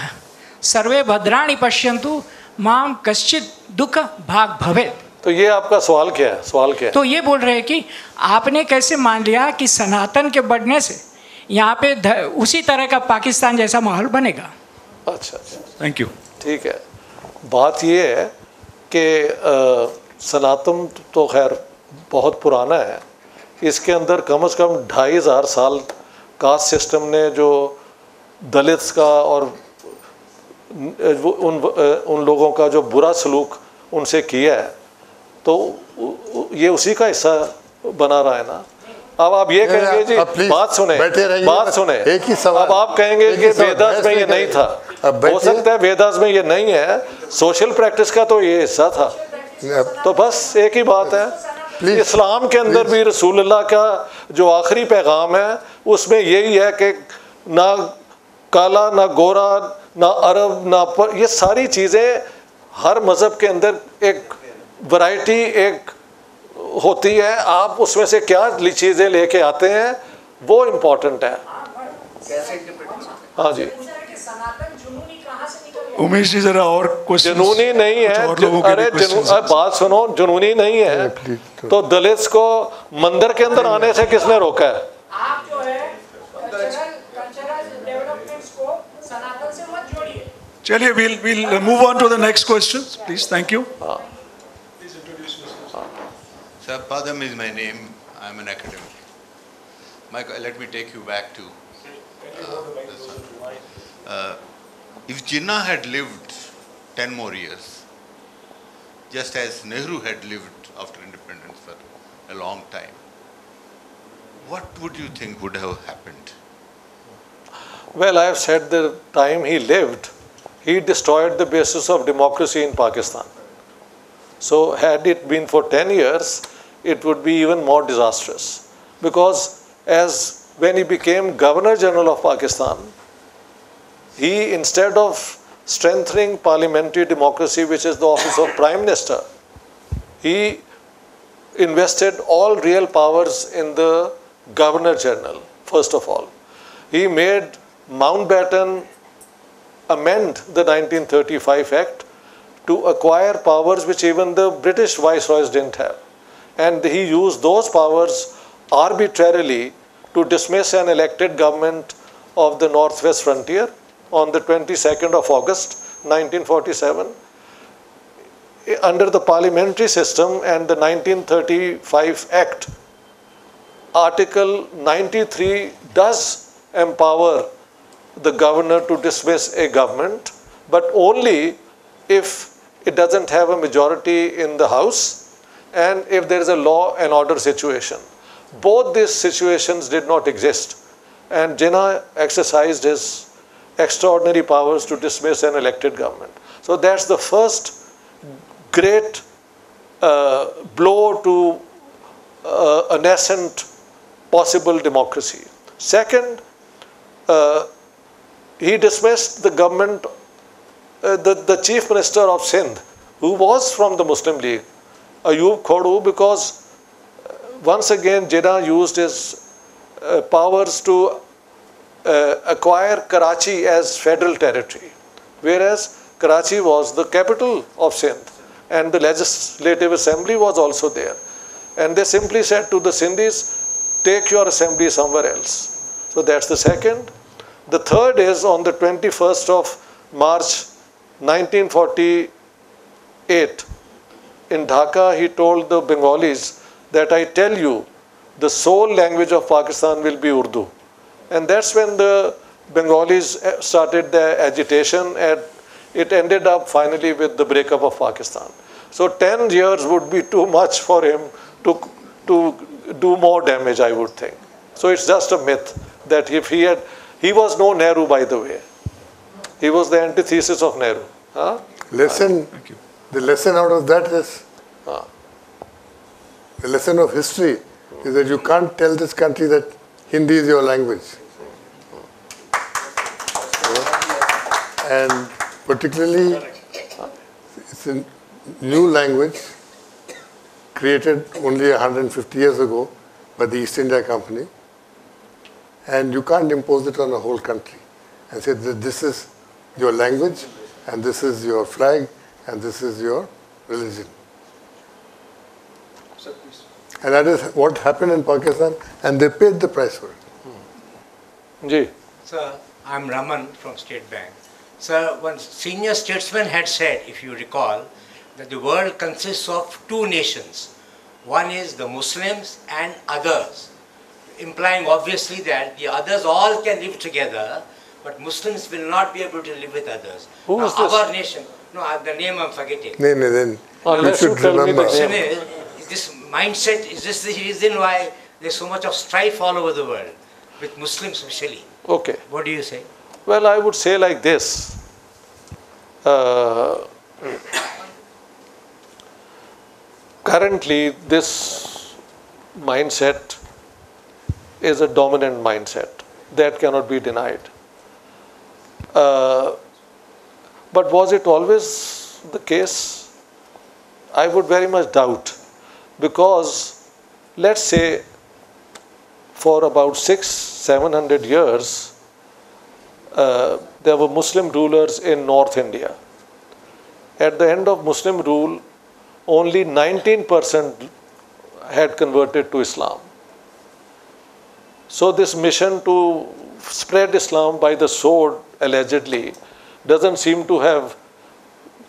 सर्वे भद्राणी पश्यंतु माम कश्चित दुख भाग भवे तो ये आपका सवाल क्या है? सवाल क्या है? तो ये बोल रहे हैं कि आपने कैसे मान लिया कि सनातन के बढ़ने से यहाँ पे उसी तरह का पाकिस्तान जैसा माहौल बनेगा? अच्छा अच्छा। Thank you. ठीक है। बात ये है कि सनातन तो खैर बहुत पुराना है। इसके अंदर कम से कम ढाई हज़ार साल कास्ट सिस्टम ने जो दलित्स का और वो उन उन लोगों का जो बुरा सलूक उनसे किया है तो ये उसी का हिस्सा बना रहा है ना। अब आप ये कहेंगे जी बात सुने बात सुने। एक ही सवाल- अब आप कहेंगे कि वेदास में ये नहीं नहीं था। हो सकता है वेदास में ये नहीं है। सोशल प्रैक्टिस का तो ये हिस्सा था। तो बस एक ही बात है। Please. इस्लाम के अंदर भी रसूलुल्लाह का जो आखिरी पैगाम है उसमें यही है कि ना काला ना गोरा ना अरब ना पर ये सारी चीज़ें हर मज़हब के अंदर एक वैरायटी एक होती है। आप उसमें से क्या चीज़ें लेके आते हैं वो इम्पोर्टेंट है। हाँ? जी। उमेश जी जरा और जुनूनी नहीं है। अरे बात सुनो जुनूनी नहीं है। तो। दलित को मंदिर के अंदर आने से किसने रोका है? चलिए we'll we'll move on to the next question please thank you sir Padam is my name I am an academic my let me take you back to if Jinnah had lived 10 more years, just as Nehru had lived after independence for a long time, what would you think would have happened? Well, I have said the time he lived, he destroyed the basis of democracy in Pakistan. So, had it been for 10 years, it would be even more disastrous. Because, as when he became Governor General of Pakistan, he, instead of strengthening parliamentary democracy, which is the office of Prime Minister, he invested all real powers in the Governor General, first of all. He made Mountbatten amend the 1935 Act to acquire powers which even the British viceroys didn't have. And he used those powers arbitrarily to dismiss an elected government of the Northwest Frontier on the 22nd of August 1947 under the parliamentary system and the 1935 Act, Article 93 does empower the governor to dismiss a government, but only if it doesn't have a majority in the House and if there is a law and order situation. Both these situations did not exist, and Jinnah exercised his extraordinary powers to dismiss an elected government. So that's the first great uh, blow to uh, a nascent possible democracy. Second, uh, he dismissed the government, uh, the, the chief minister of Sindh, who was from the Muslim League, Ayub Khuhro, because uh, once again Jinnah used his uh, powers to uh, acquire Karachi as federal territory, whereas Karachi was the capital of Sindh and the legislative assembly was also there. And they simply said to the Sindhis, take your assembly somewhere else. So that's the second. The third is on the 21st of March 1948 in Dhaka, he told the Bengalis that I tell you, the sole language of Pakistan will be Urdu. And that's when the Bengalis uh, started their agitation and it ended up finally with the breakup of Pakistan. So 10 years would be too much for him to, to do more damage, I would think. So it's just a myth that if he had, he was no Nehru, by the way. He was the antithesis of Nehru. Huh? Lesson, the lesson out of that is, Ah. the lesson of history is that you can't tell this country that Hindi is your language. And particularly, it's a new language created only 150 years ago by the East India Company. And you can't impose it on a whole country and say that this is your language and this is your flag and this is your religion. And that is what happened in Pakistan, and they paid the price for it. Ji. Sir, I'm Raman from State Bank. Sir, one senior statesman had said, if you recall, that the world consists of two nations. One is the Muslims and others, implying obviously that the others all can live together, but Muslims will not be able to live with others. Who Now, is this? Our nation, no, uh, the name I'm forgetting. No, no, then you Unless you should tell me the remember. Question is, this mindset, is this the reason why there's so much of strife all over the world, with Muslims especially? Okay. What do you say? Well, I would say like this. Uh, currently, this mindset is a dominant mindset. That cannot be denied. Uh, but was it always the case? I would very much doubt. Because, let's say, for about six, seven hundred years, uh, there were Muslim rulers in North India. At the end of Muslim rule, only 19% had converted to Islam. So, this mission to spread Islam by the sword, allegedly, doesn't seem to have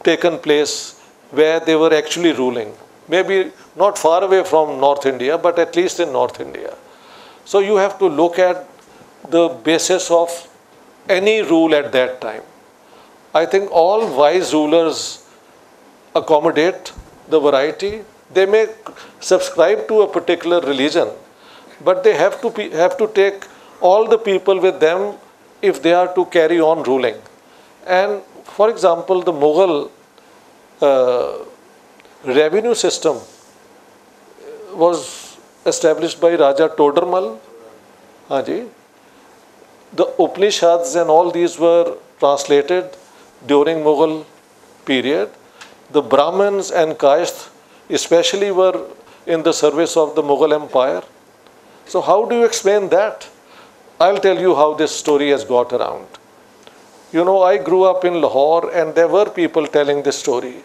taken place where they were actually ruling. Maybe not far away from North India, but at least in North India. So, you have to look at the basis of any rule at that time. I think all wise rulers accommodate the variety. They may subscribe to a particular religion, but they have to be, have to take all the people with them if they are to carry on ruling. And for example, the Mughal uh, revenue system was established by Raja Todarmal. Haji the Upanishads and all these were translated during Mughal period. The Brahmins and Kayasth especially were in the service of the Mughal Empire. So how do you explain that? I'll tell you how this story has got around. You know, I grew up in Lahore and there were people telling this story,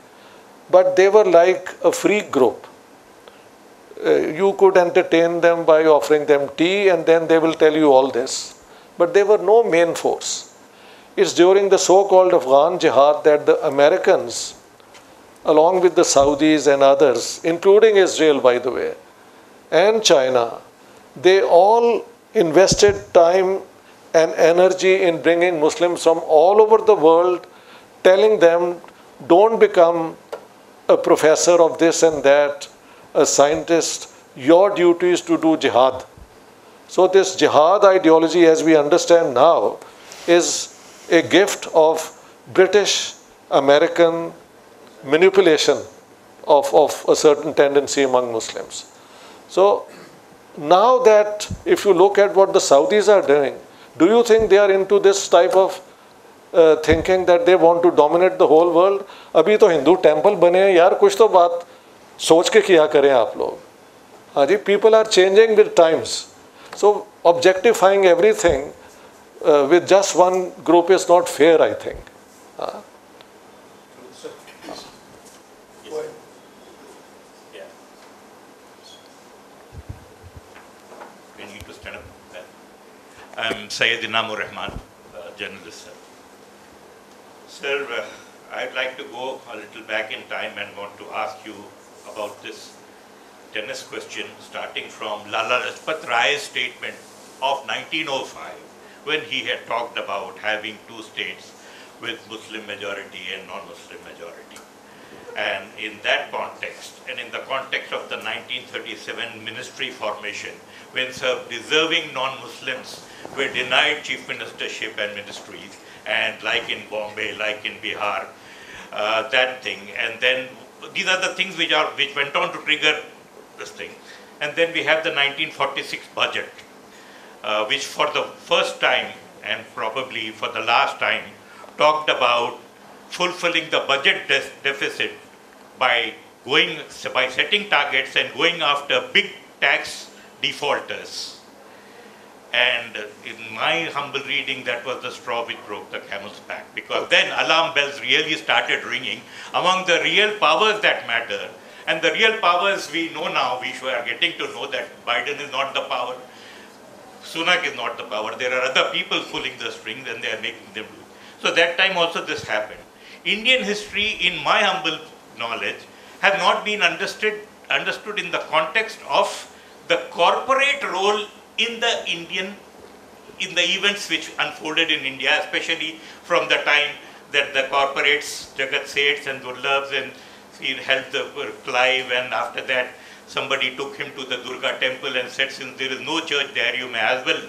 but they were like a free group. Uh, you could entertain them by offering them tea and then they will tell you all this but they were no main force. It's during the so called Afghan jihad that the Americans, along with the Saudis and others, including Israel, by the way, and China, they all invested time and energy in bringing Muslims from all over the world, telling them, don't become a professor of this and that, a scientist. Your duty is to do jihad. So, this jihad ideology, as we understand now, is a gift of British American manipulation of, of a certain tendency among Muslims. So, now that if you look at what the Saudis are doing, do you think they are into this type of thinking that they want to dominate the whole world अभी तो Hindu temple बने हैं यार कुछ तो बात सोच के किया करें आप लोग। हाँ जी people are changing with times so objectifying everything with just one group is not fair I think I'm Sayyid Inamur Rahman, uh, journalist. Sir, uh, I'd like to go a little back in time and want to ask you about this tennis question starting from Lala Lajpat Rai's statement of 1905 when he had talked about having two states with Muslim majority and non-Muslim majority. And in that context, and in the context of the 1937 ministry formation, when deserving non-Muslims were denied chief ministership and ministries, and like in Bombay, like in Bihar, uh, that thing, and then these are the things which are which went on to trigger this thing. And then we have the 1946 budget, uh, which for the first time and probably for the last time talked about fulfilling the budget de- deficit by going by setting targets and going after big tax defaulters. And in my humble reading, that was the straw which broke the camel's back. Because then alarm bells really started ringing among the real powers that matter. And the real powers we know now, we are getting to know that Biden is not the power, Sunak is not the power. There are other people pulling the strings and they are making them do. So that time also this happened. Indian history, in my humble knowledge, have not been understood, understood in the context of the corporate role in the Indian, in the events which unfolded in India, especially from the time that the corporates, Jagat Seths and Durlabhs and he helped the Clive and after that somebody took him to the Durga temple and said since there is no church there you may as well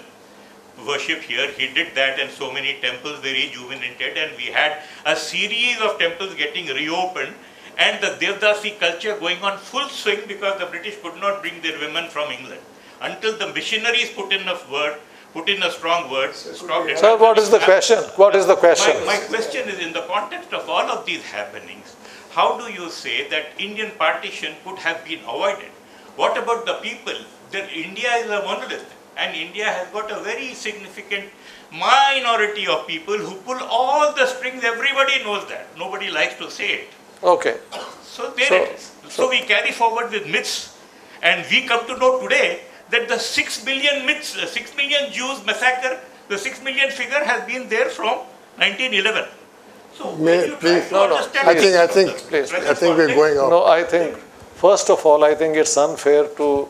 worship here. He did that and so many temples were rejuvenated and we had a series of temples getting reopened and the Devdasi culture going on full swing because the British could not bring their women from England. Until the missionaries put in a word, put in a strong word, stopped it. Sir, what is the question? What is the question? My, my question is in the context of all of these happenings, how do you say that Indian partition could have been avoided? What about the people? That India is a monolith and India has got a very significant minority of people who pull all the strings. Everybody knows that. Nobody likes to say it. Okay. So there So- it is. So, we carry forward with myths and we come to know today that the 6 million myths, uh, 6 million Jews massacre, the 6 million figure has been there from 1911. So May- when you try please- No, no, I think, I think, Please. I think we're going off. No, I think, first of all, I think it's unfair to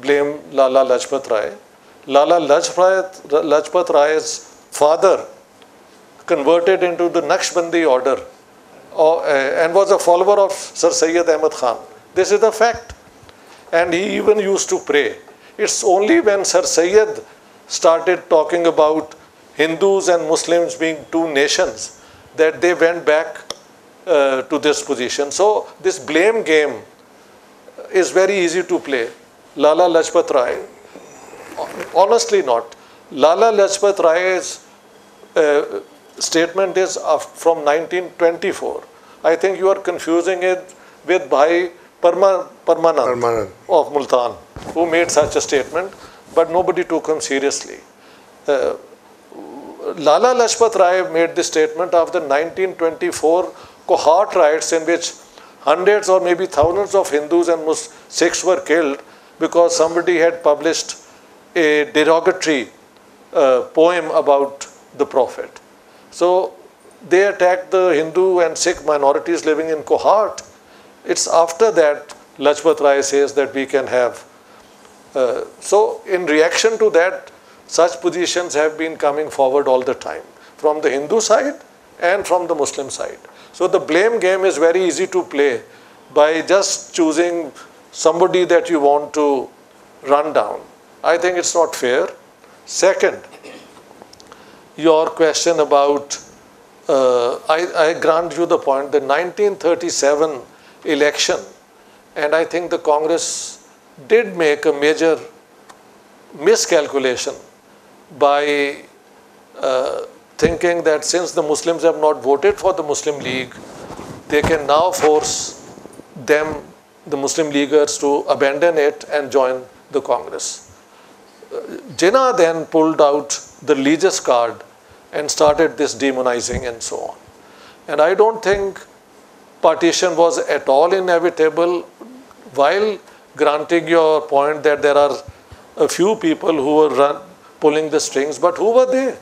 blame Lala Lajpat Rai. Lala Lajpat, Lajpat Rai's father converted into the Naqshbandi order uh, and was a follower of Sir Sayyid Ahmad Khan. This is the fact. And he even used to pray. It's only when Sir Sayyid started talking about Hindus and Muslims being two nations that they went back uh, to this position. So, this blame game is very easy to play. Lala Lajpat Rai, honestly not. Lala Lajpat Rai's uh, statement is from 1924. I think you are confusing it with Bhai Parma, Parmanand, Parmanand. of Multan, who made such a statement, but nobody took him seriously. Uh, Lala Lajpat Rai made this statement after 1924 Kohat riots in which hundreds or maybe thousands of Hindus and Mus- Sikhs were killed because somebody had published a derogatory uh, poem about the Prophet. So they attacked the Hindu and Sikh minorities living in Kohat. It's after that Lajpat Rai says that we can have. Uh, so in reaction to that, such positions have been coming forward all the time from the Hindu side and from the Muslim side. So the blame game is very easy to play by just choosing somebody that you want to run down. I think it's not fair. Second, your question about, uh, I, I grant you the point, the 1937 election, and I think the Congress did make a major miscalculation by uh, thinking that since the Muslims have not voted for the Muslim League, they can now force them, the Muslim Leaguers, to abandon it and join the Congress. Uh, Jinnah then pulled out the religious card and started this demonizing and so on. And I don't think partition was at all inevitable while granting your point that there are a few people who were run, pulling the strings, but who were they?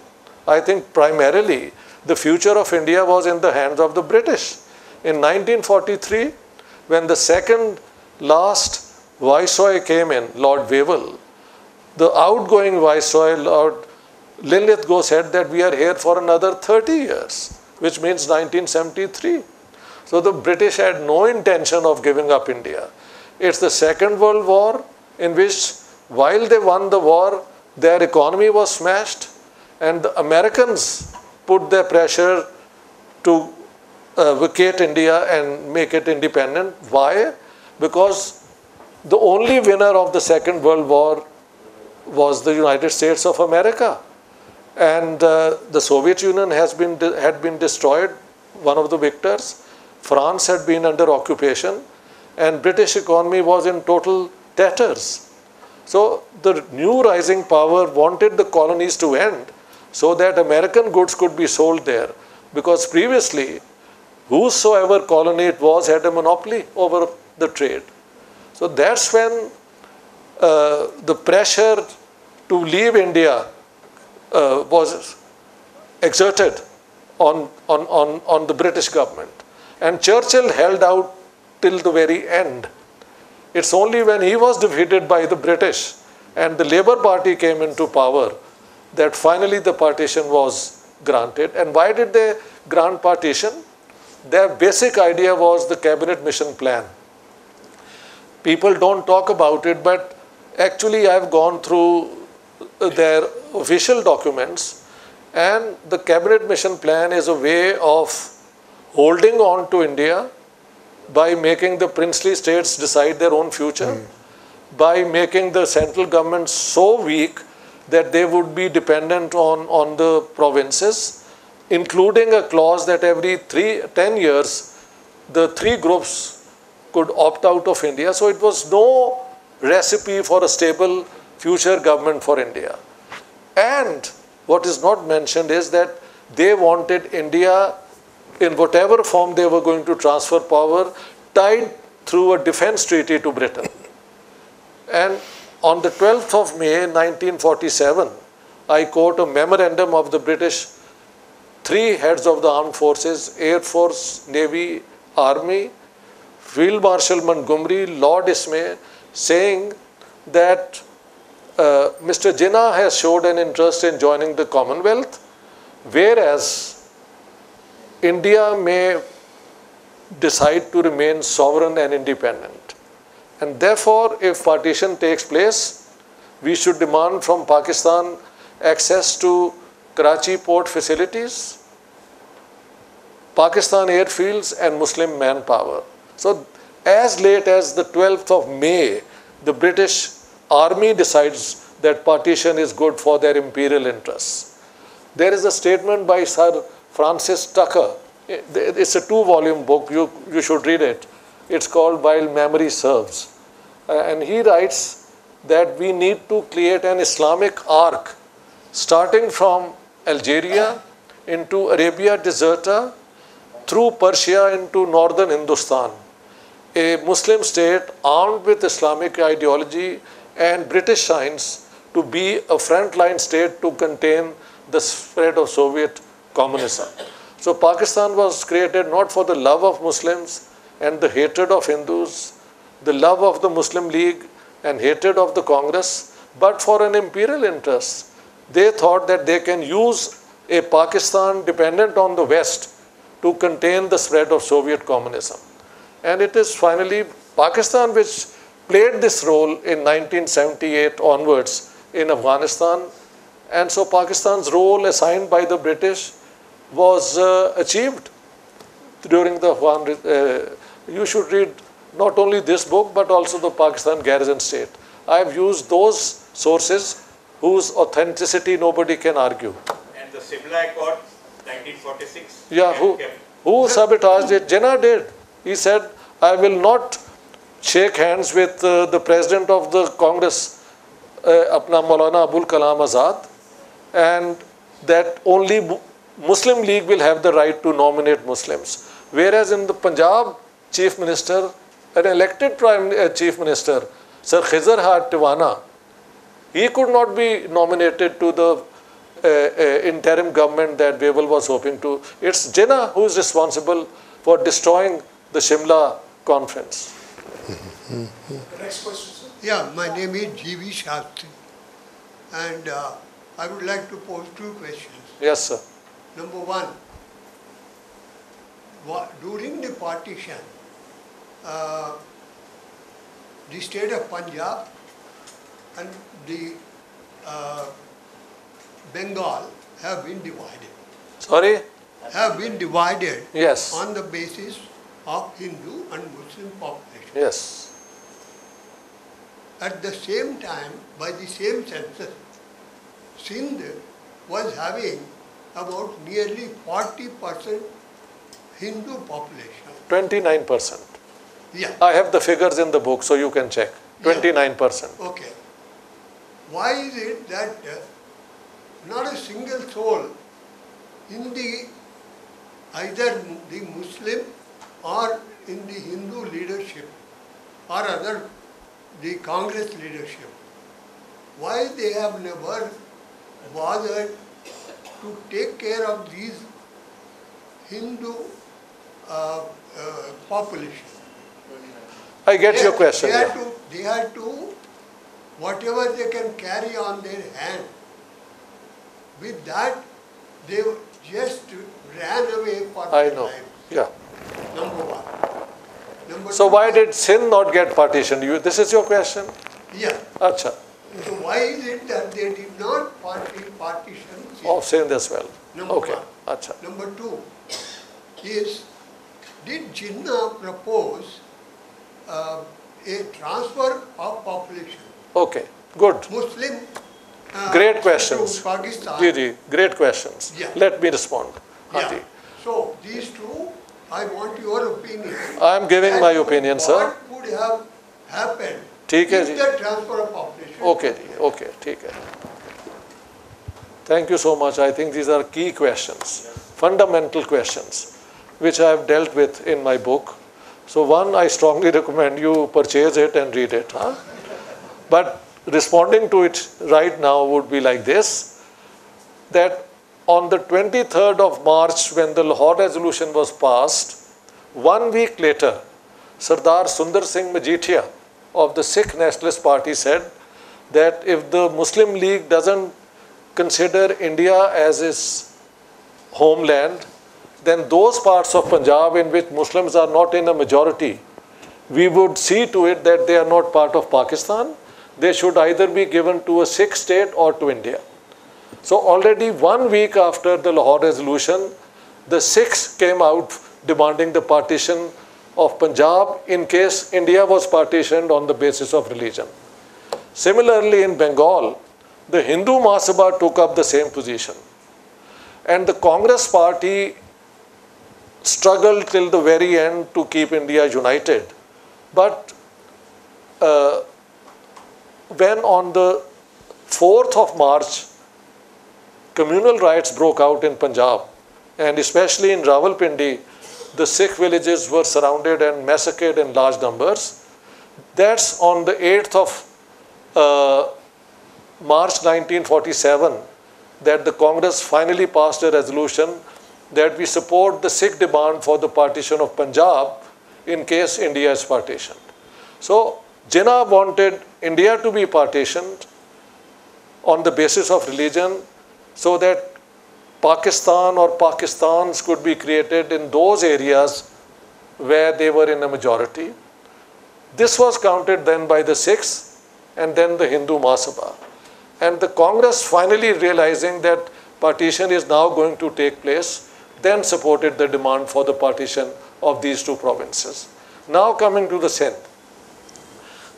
I think primarily the future of India was in the hands of the British. In 1943, when the second last viceroy came in, Lord Wavell, the outgoing viceroy, Lord Linlithgow said that we are here for another 30 years, which means 1973. So the British had no intention of giving up India. It's the Second World War in which, while they won the war, their economy was smashed, and the Americans put their pressure to uh, vacate India and make it independent. Why? Because the only winner of the Second World War was the United States of America. And uh, the Soviet Union has been had been destroyed, one of the victors. France had been under occupation, and British economy was in total tatters. So the new rising power wanted the colonies to end so that American goods could be sold there. Because previously, whosoever colony it was had a monopoly over the trade. So that's when uh, the pressure to leave India uh, was exerted on, on, on, on the British government. And Churchill held out till the very end. It's only when he was defeated by the British and the Labour Party came into power that finally the partition was granted. And why did they grant partition? Their basic idea was the cabinet mission plan. People don't talk about it, but actually I've gone through uh, their official documents and the cabinet mission plan is a way of holding on to India by making the princely states decide their own future, mm. by making the central government so weak that they would be dependent on, on the provinces, including a clause that every three, 10 years, the three groups could opt out of India. So it was no recipe for a stable future government for India. And what is not mentioned is that they wanted India in whatever form they were going to transfer power tied through a defense treaty to Britain. And on the 12th of May 1947, I quote a memorandum of the British three heads of the armed forces, Air Force, Navy, Army, Field Marshal Montgomery, Lord Ismay, saying that uh, Mr. Jinnah has showed an interest in joining the Commonwealth, whereas India may decide to remain sovereign and independent. And therefore, if partition takes place, we should demand from Pakistan access to Karachi port facilities, Pakistan airfields, and Muslim manpower. So, as late as the 12th of May, the British army decides that partition is good for their imperial interests. There is a statement by Sir Francis Tucker. It's a two volume book, you, you should read it. It's called While Memory Serves. Uh, and he writes that we need to create an Islamic arc starting from Algeria into Arabia Deserta through Persia into northern Hindustan. A Muslim state armed with Islamic ideology and British science to be a frontline state to contain the spread of Soviet communism. So Pakistan was created not for the love of Muslims and the hatred of Hindus, the love of the Muslim League and hatred of the Congress, but for an imperial interest. They thought that they can use a Pakistan dependent on the West to contain the spread of Soviet communism. And it is finally Pakistan which played this role in 1978 onwards in Afghanistan. And so Pakistan's role assigned by the British was uh, achieved during the Afghan. Uh, you should read not only this book but also the Pakistan Garrison State. I have used those sources whose authenticity nobody can argue. And the Simla Accord, 1946? Yeah, who, who sabotaged it? Jinnah did. He said, I will not shake hands with uh, the president of the Congress, uh, Apna Maulana Abul Kalam Azad, and that only Muslim League will have the right to nominate Muslims. Whereas in the Punjab Chief Minister, an elected Prime uh, Chief Minister, Sir Khizar Hayat Tiwana, he could not be nominated to the uh, uh, interim government that Wavell was hoping to. It's Jinnah who is responsible for destroying the Shimla conference. The next question, sir. Yeah, my name is G.V. Shastri. And uh, I would like to pose two questions. Yes, sir. Number one, during the partition, uh, the state of Punjab and the uh, Bengal have been divided. Sorry? Have been divided Yes. on the basis of Hindu and Muslim population. Yes. At the same time, by the same census, Sindh was having about nearly 40% Hindu population. 29%. Yeah, I have the figures in the book, so you can check. 29%. okay. Why is it that uh, not a single soul in the either the Muslim or in the Hindu leadership or other the Congress leadership, why they have never bothered to take care of these Hindu uh, uh, population? I get They- your question. They had to, they had to, whatever they can carry on their hand, with that, they just ran away for I know. life, Yeah. number one. Number So two, why did Sindh not get partitioned? You, this is your question? Yeah, Acha. so why is it that they did not parti- partition? Of Sindh as well. Number Okay. one. Acha. Number two is, did Jinnah propose uh, a transfer of population, Okay. Good. Muslim? uh, Great questions. To Pakistan. Ji, ji, great questions. Yeah. Let me respond. Yeah. Haji. So these two, I want your opinion. I am giving As my to opinion, sir. What would have happened ठीक है if ji. the transfer of population? Okay, ji, okay, ठीक है. Thank you so much. I think these are key questions, fundamental questions, which I have dealt with in my book. So one, I strongly <laughs> recommend you purchase it and read it. Huh? But responding to it right now would be like this, that on the 23rd of March, when the Lahore resolution was passed, one week later, Sardar Sundar Singh Majithia of the Sikh Nationalist Party said that if the Muslim League doesn't consider India as its homeland, then those parts of Punjab in which Muslims are not in a majority, we would see to it that they are not part of Pakistan. They should either be given to a Sikh state or to India. So already one week after the Lahore resolution, the Sikhs came out demanding the partition of Punjab in case India was partitioned on the basis of religion. Similarly, in Bengal, the Hindu Mahasabha took up the same position. And the Congress party struggled till the very end to keep India united. But uh, when on the 4th of March, communal riots broke out in Punjab, and especially in Rawalpindi, the Sikh villages were surrounded and massacred in large numbers. That's on the 8th of uh, March 1947 that the Congress finally passed a resolution that we support the Sikh demand for the partition of Punjab in case India is partitioned. So Jinnah wanted India to be partitioned on the basis of religion so that Pakistan or Pakistans could be created in those areas where they were in a majority. This was counted then by the Sikhs and then the Hindu Mahasabha. And the Congress finally realizing that partition is now going to take place, then supported the demand for the partition of these two provinces. Now coming to the Sindh.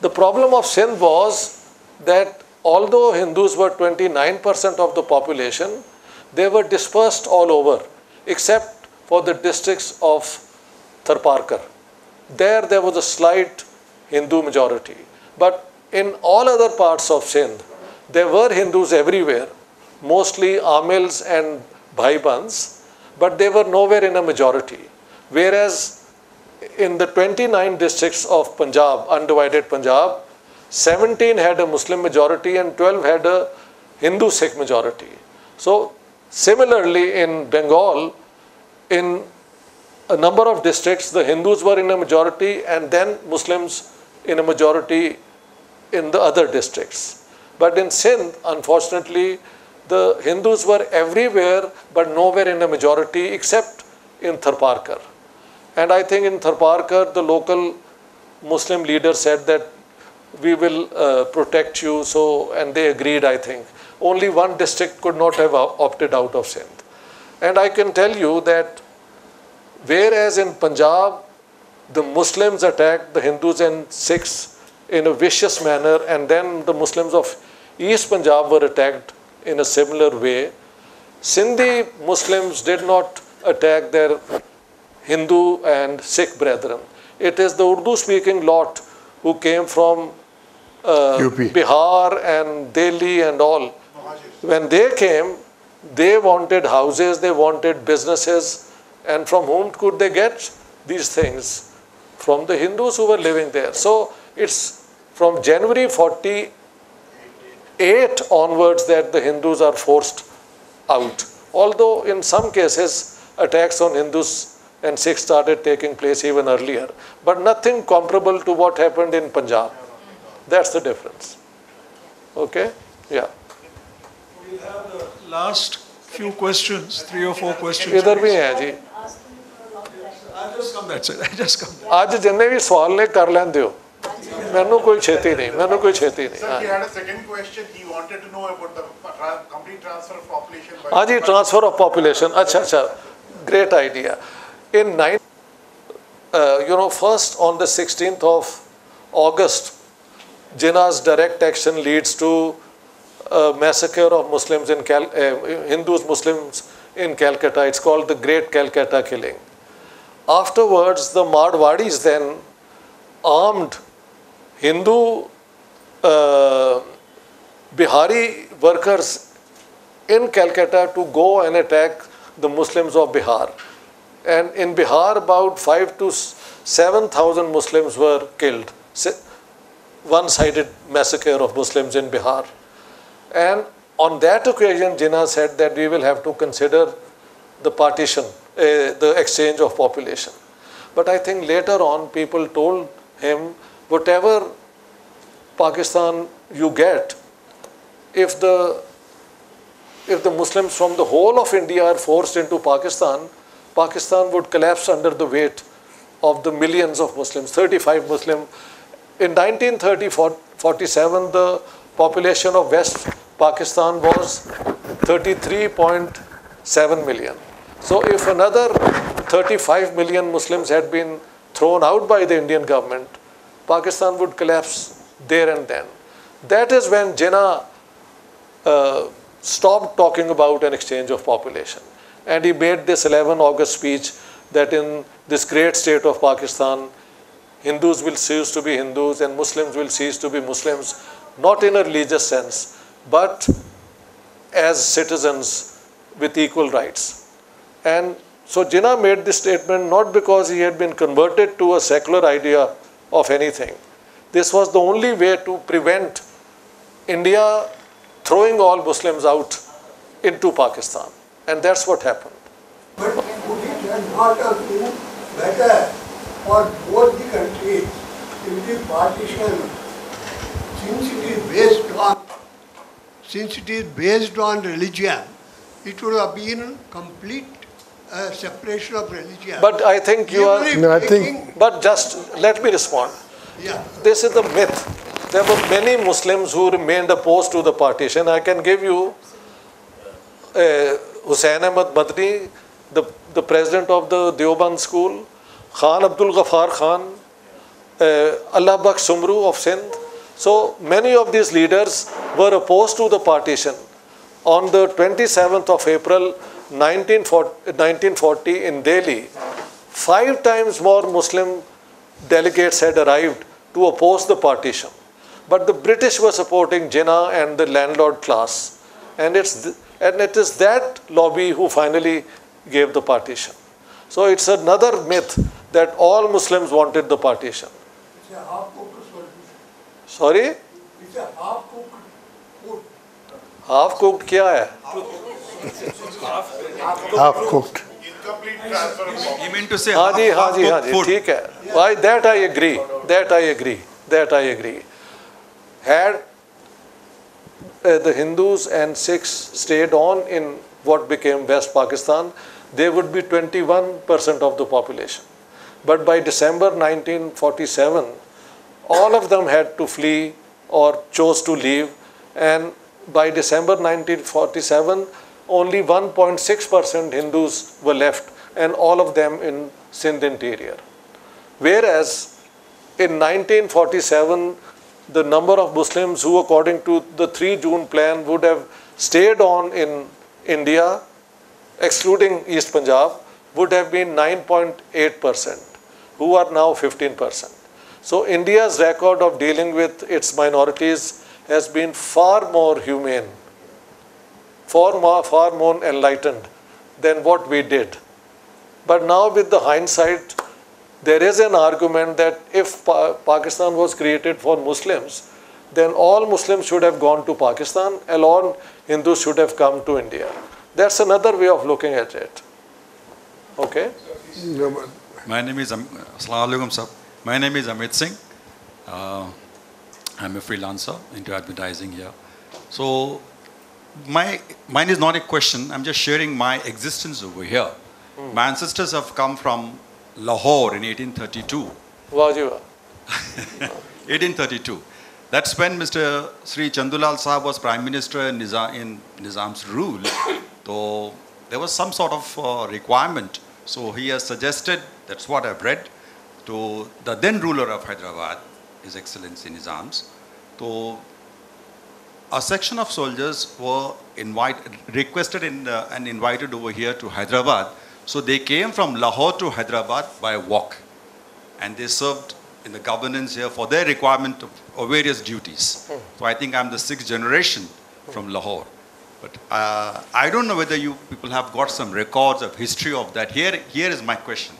The problem of Sindh was that although Hindus were 29% of the population, they were dispersed all over except for the districts of Tharparkar. There, there was a slight Hindu majority. But in all other parts of Sindh, there were Hindus everywhere, mostly Amils and Bhaibands, but they were nowhere in a majority. Whereas in the 29 districts of Punjab, undivided Punjab, 17 had a Muslim majority and 12 had a Hindu Sikh majority. So, similarly in Bengal, in a number of districts, the Hindus were in a majority and then Muslims in a majority in the other districts. But in Sindh, unfortunately, the Hindus were everywhere but nowhere in a majority except in Tharparkar. And I think in Tharparkar, the local Muslim leader said that we will uh, protect you. So, and they agreed, I think. Only one district could not have opted out of Sindh. And I can tell you that whereas in Punjab, the Muslims attacked the Hindus and Sikhs in a vicious manner, and then the Muslims of East Punjab were attacked in a similar way. Sindhi Muslims did not attack their Hindu and Sikh brethren. It is the Urdu speaking lot who came from uh. Bihar and Delhi and all. When they came, they wanted houses, they wanted businesses, and from whom could they get these things? From the Hindus who were living there. So it's from January 48 onwards that the Hindus are forced out. Although in some cases attacks on Hindus and Sikhs started taking place even earlier, but nothing comparable to what happened in Punjab. That's the difference. Okay? Yeah. We'll have the last few questions, three or four questions. इधर भी हैं जी I'll just come, that's it, I just come. मैंने कोई छेती नहीं मैंने कोई छेती नहीं। हाँ हाँ जी ट्रांसफ़र ऑफ़ पॉपुलेशन अच्छा अच्छा। Great idea in nine you know first on the sixteen of August Jinnah's direct action leads to massacre of Muslims in Hindus Muslims in Calcutta it's called the great Calcutta killing afterwards the Marwari then armed Hindu uh, Bihari workers in Calcutta to go and attack the Muslims of Bihar. And in Bihar, about five to 7,000 Muslims were killed. One sided massacre of Muslims in Bihar. And on that occasion, Jinnah said that we will have to consider the partition, uh, the exchange of population. But I think later on, people told him, whatever Pakistan you get, if the if the Muslims from the whole of India are forced into Pakistan, Pakistan would collapse under the weight of the millions of Muslims, 35 Muslim. In 1930-47, the population of West Pakistan was 33.7 million. So if another 35 million Muslims had been thrown out by the Indian government, Pakistan would collapse there and then. That is when Jinnah uh, stopped talking about an exchange of population. And he made this 11 August speech that in this great state of Pakistan, Hindus will cease to be Hindus and Muslims will cease to be Muslims, not in a religious sense, but as citizens with equal rights. And so Jinnah made this statement not because he had been converted to a secular idea of anything. This was the only way to prevent India throwing all Muslims out into Pakistan. And that's what happened. But would it not have been better for both the countries if the partition, since it is based on, since it is based on religion, it would have been complete uh, separation of religion. But I think you are. No, I think- But just let me respond. Yeah. This is the myth. There were many Muslims who remained opposed to the partition. I can give you uh, Hussain Ahmad Madni, the, the president of the Deoband school, Khan Abdul Ghaffar Khan, uh, Allah Baksh Soomro of Sindh. So many of these leaders were opposed to the partition. On the 27th of April 1940, 1940 in Delhi, five times more Muslim delegates had arrived to oppose the partition. But the British were supporting Jinnah and the landlord class. And, it's th- and it is that lobby who finally gave the partition. So it's another myth that all Muslims wanted the partition. It's a half-cooked solution. Sorry? It's a half-cooked food. Half cooked क्या है? half cooked. Incomplete transfer of population. You mean to say हाँ जी half- हाँ half जी हाँ cooked जी food? ठीक है Why that I agree that I agree that I agree had uh, the Hindus and Sikhs stayed on in what became West Pakistan, they would be 21% of the population. But by December 1947, all of them had to flee or chose to leave. And by December 1947, only 1.6% Hindus were left, and all of them in Sindh interior. Whereas in 1947, the number of Muslims who, according to the 3 June plan, would have stayed on in India, excluding East Punjab, would have been 9.8%, who are now 15%. So India's record of dealing with its minorities has been far more humane, far more, far more enlightened than what we did. But now with the hindsight, there is an argument that if pa Pakistan was created for Muslims, then all Muslims should have gone to Pakistan, alone Hindus should have come to India. That's another way of looking at it. Okay? My name is Am- Assalamu alaikum, sir. My name is Amit Singh. Uh, I'm a freelancer into advertising here. So, my mine is not a question. I'm just sharing my existence over here. My ancestors have come from Lahore in 1832. Wajiba. 1832. <laughs> That's when Mr. Sri Chandulal Sahab was Prime Minister in, Nizam, in Nizam's rule. <coughs> So there was some sort of uh, requirement. So he has suggested, that's what I've read, to the then ruler of Hyderabad, His Excellency Nizam's. So a section of soldiers were invited, requested in, uh, and invited over here to Hyderabad. So they came from Lahore to Hyderabad by walk and they served in the governance here for their requirement of, of various duties. So I think I'm the sixth generation from Lahore. But uh, I don't know whether you people have got some records of history of that. Here, here is my question.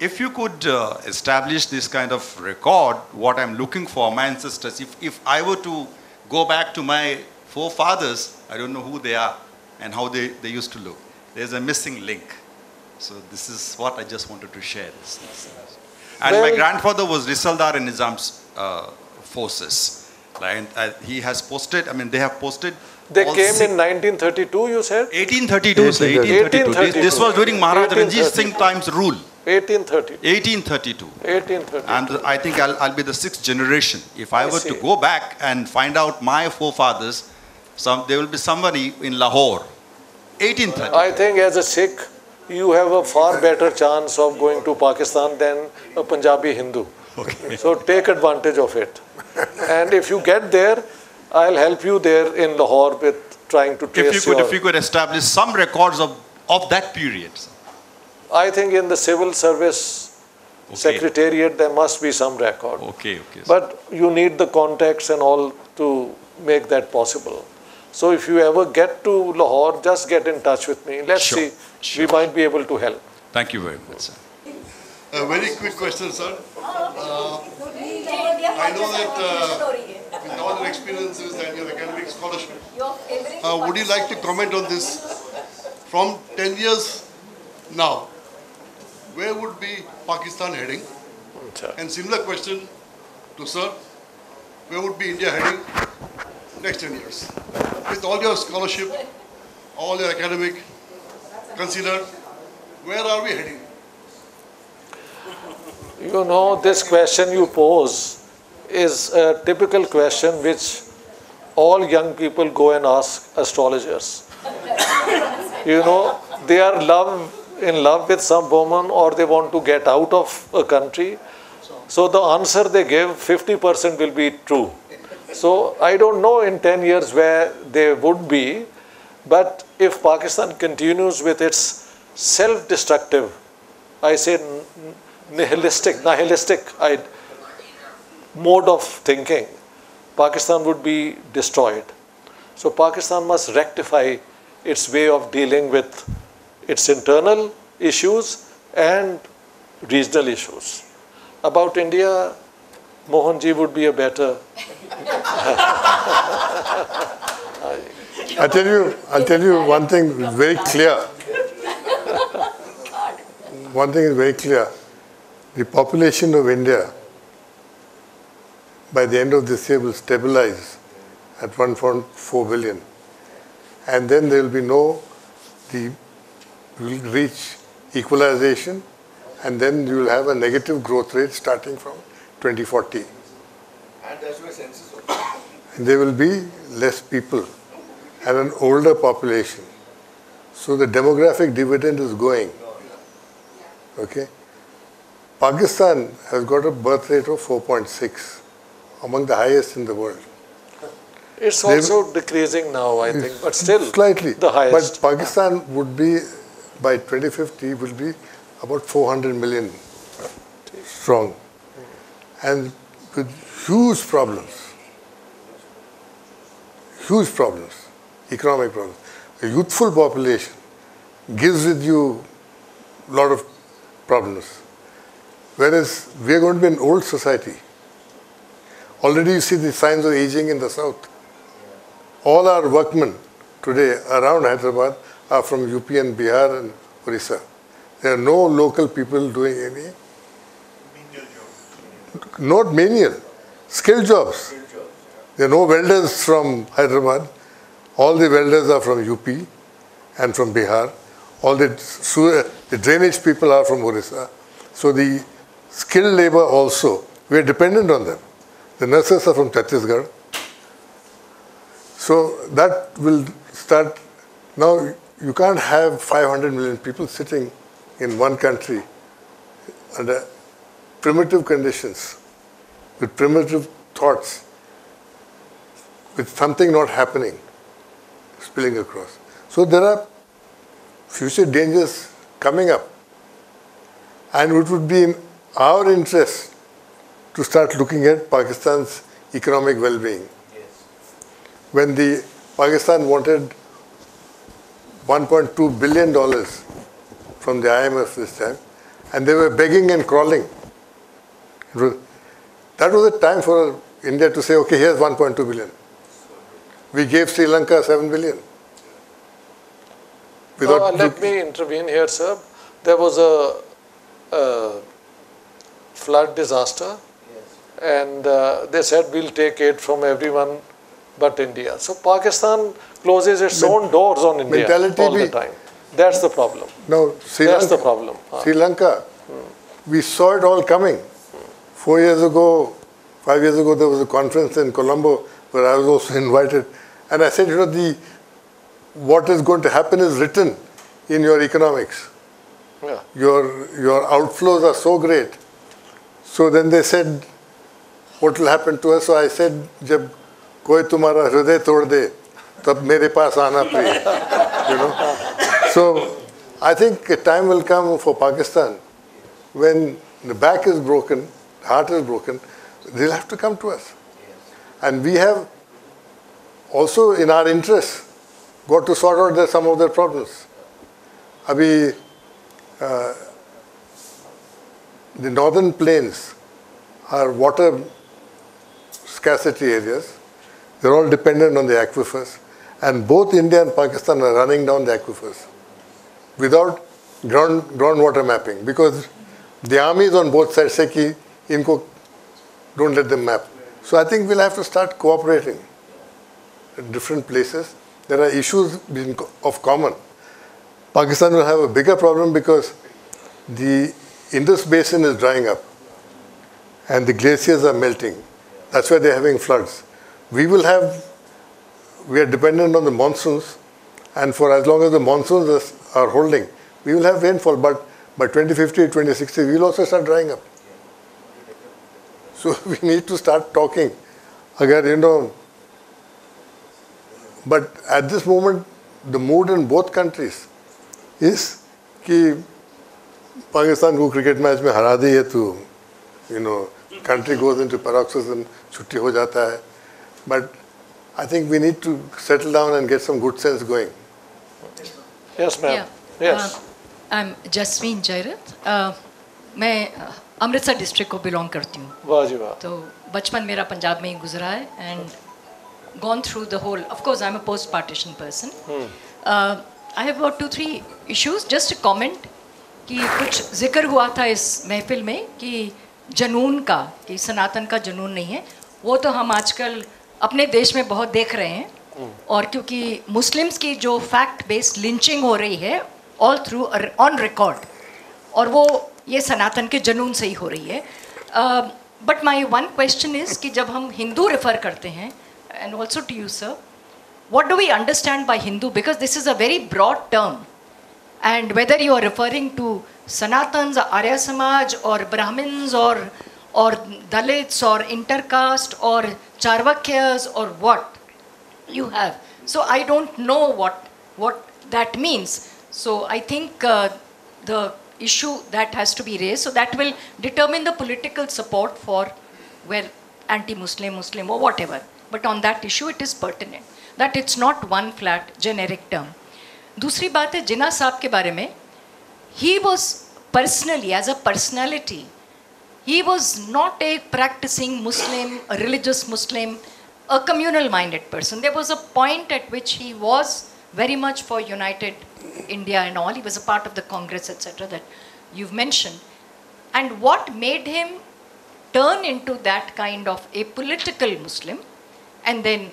If you could uh, establish this kind of record, what I'm looking for, my ancestors, if, if I were to go back to my forefathers, I don't know who they are and how they, they used to look. There's a missing link. So this is what I just wanted to share. And my grandfather was Risaldar in Nizam's uh, forces. Like, uh, he has posted, I mean, they have posted. They came in 1932, you said? 1832, sir, 1832. This, this was during Maharaj Ranjit Singh time's rule. 1832. 1832. 1832. And I think I'll, I'll be the sixth generation. If I I were to go back and find out my forefathers, some, there will be somebody in Lahore. 1830. I think as a Sikh, you have a far better chance of going to Pakistan than a Punjabi Hindu. Okay. So take advantage of it. And if you get there, I'll help you there in Lahore with trying to trace If you could, if you could establish some records of, of that period. Sir. I think in the civil service Okay. secretariat there must be some record. Okay, okay. sir. But you need the contacts and all to make that possible. So if you ever get to Lahore, just get in touch with me. Let's Sure, see, we might be able to help. Thank you very much, sir. A very quick question, sir. Uh, I know that uh, with all your experiences and your academic scholarship, uh, would you like to comment on this? From 10 years now, where would be Pakistan heading? And similar question to sir, where would be India heading next 10 years? With all your scholarship, all your academic considered, where are we heading? You know, this question you pose is a typical question which all young people go and ask astrologers. you know, they are love in love with some woman or they want to get out of a country. So the answer they give, 50% will be true. So I don't know in 10 years where they would be, but if Pakistan continues with its self-destructive, I say nihilistic, nihilistic I, mode of thinking, Pakistan would be destroyed. So Pakistan must rectify its way of dealing with its internal issues and regional issues. About India, Mohanji would be a better. I tell you, I'll tell you one thing very clear. One thing is very clear. The population of India by the end of this year will stabilize at 1.4 billion. And then there will be no, the, will reach equalization and then you will have a negative growth rate starting from 2040. And that's why census also. There will be less people and an older population. So the demographic dividend is going. Okay? Pakistan has got a birth rate of 4.6, among the highest in the world. It's They- also decreasing now, I think, but still Slightly. the highest. But Pakistan would be, by 2050, will be about 400 million strong. And with huge problems. Huge problems, economic problems. A youthful population gives with you a lot of problems. Whereas we are going to be an old society. Already you see the signs of aging in the south. All our workmen today around Hyderabad are from UP and Bihar and Orissa. There are no local people doing any, not menial, skilled jobs. There are no welders from Hyderabad. All the welders are from UP and from Bihar. All the, the drainage people are from Orissa. So the skilled labor also, we are dependent on them. The nurses are from Chhattisgarh. So that will start. Now you can't have 500 million people sitting in one country under primitive conditions, with primitive thoughts, with something not happening, spilling across. So there are future dangers coming up. And it would be in our interest to start looking at Pakistan's economic well-being. When the Pakistan wanted 1.2 billion dollars from the IMF this time, and they were begging and crawling. It was, that was the time for India to say, okay, here's 1.2 billion. We gave Sri Lanka 7 billion. No, uh, let me intervene here, sir. There was a, a flood disaster, and uh, they said we'll take aid from everyone but India. So Pakistan closes its Men- own doors on India mentality all the time. That's the problem. No, Sri That's Lanka, the problem. Sri Lanka, hmm. we saw it all coming. Four years ago, five years ago, there was a conference in Colombo where I was also <laughs> invited. And I said, you know, the, what is going to happen is written in your economics. Yeah. Your, your outflows are so great. So then they said, what will happen to us? So I said, जब कोई तुम्हारा हृदय तोड़ दे तब मेरे पास आना प्रिय you know so I think a time will come for Pakistan when the back is broken, the heart is broken, they'll have to come to us. And we have also in our interest got to sort out their, some of their problems. Abhi, uh, the northern plains are water scarcity areas. They're all dependent on the aquifers. And both India and Pakistan are running down the aquifers without ground groundwater mapping because the armies on both sides say ki inko don't let them map. So I think we'll have to start cooperating at different places. There are issues of common. Pakistan will have a bigger problem because the Indus basin is drying up and the glaciers are melting. That's why they're having floods We will have, we are dependent on the monsoons, and for as long as the monsoons is- are holding, we will have rainfall. But by 2050, 2060, we will also start drying up. So <laughs> we need to start talking. Agar, you know, but at this moment, the mood in both countries is कि पाकिस्तान को cricket match में हरा दी है तो you no country goes into paroxysm छुट्टी हो जाता है but I think we need to settle down and get some good sense going. Yes, ma'am. Yeah. Yes. I am Jasmeen Jayrat Uh, मैं uh, अमृतसर डिस्ट्रिक्ट को belong करती हूँ वाह जी वाह तो बचपन मेरा पंजाब में ही गुजरा है and gone through the whole of course I am a post partition person I have about two three issues just a comment कि कुछ ज़िक्र हुआ था इस महफिल में कि जनून का कि सनातन का जनून नहीं है वो तो हम आजकल अपने देश में बहुत देख रहे हैं। और क्योंकि मुस्लिम्स की जो फैक्ट बेस्ड लिंचिंग हो रही है ऑल थ्रू ऑन रिकॉर्ड और वो ये सनातन के जनून से ही हो रही है। But my one question is कि जब हम हिंदू रेफर करते हैं and also to you sir what do we understand by Hindu because this is a very broad term and whether you are referring to Sanatan Arya Samaj और Brahmins और or Dalits, or intercaste, or Charvakyas, or what you have. So I don't know what, what that means. So I think uh, the issue that has to be raised, so that will determine the political support for, well, anti-Muslim, Muslim, or whatever. But on that issue, it is pertinent. That it's not one flat generic term दूसरी बात है जिना साहब के बारे में ही was personally as a personality he was not a practicing Muslim, a religious Muslim, a communal minded person. There was a point at which he was very much for United India and all. He was a part of the Congress, etc., that you've mentioned. And what made him turn into that kind of a political Muslim and then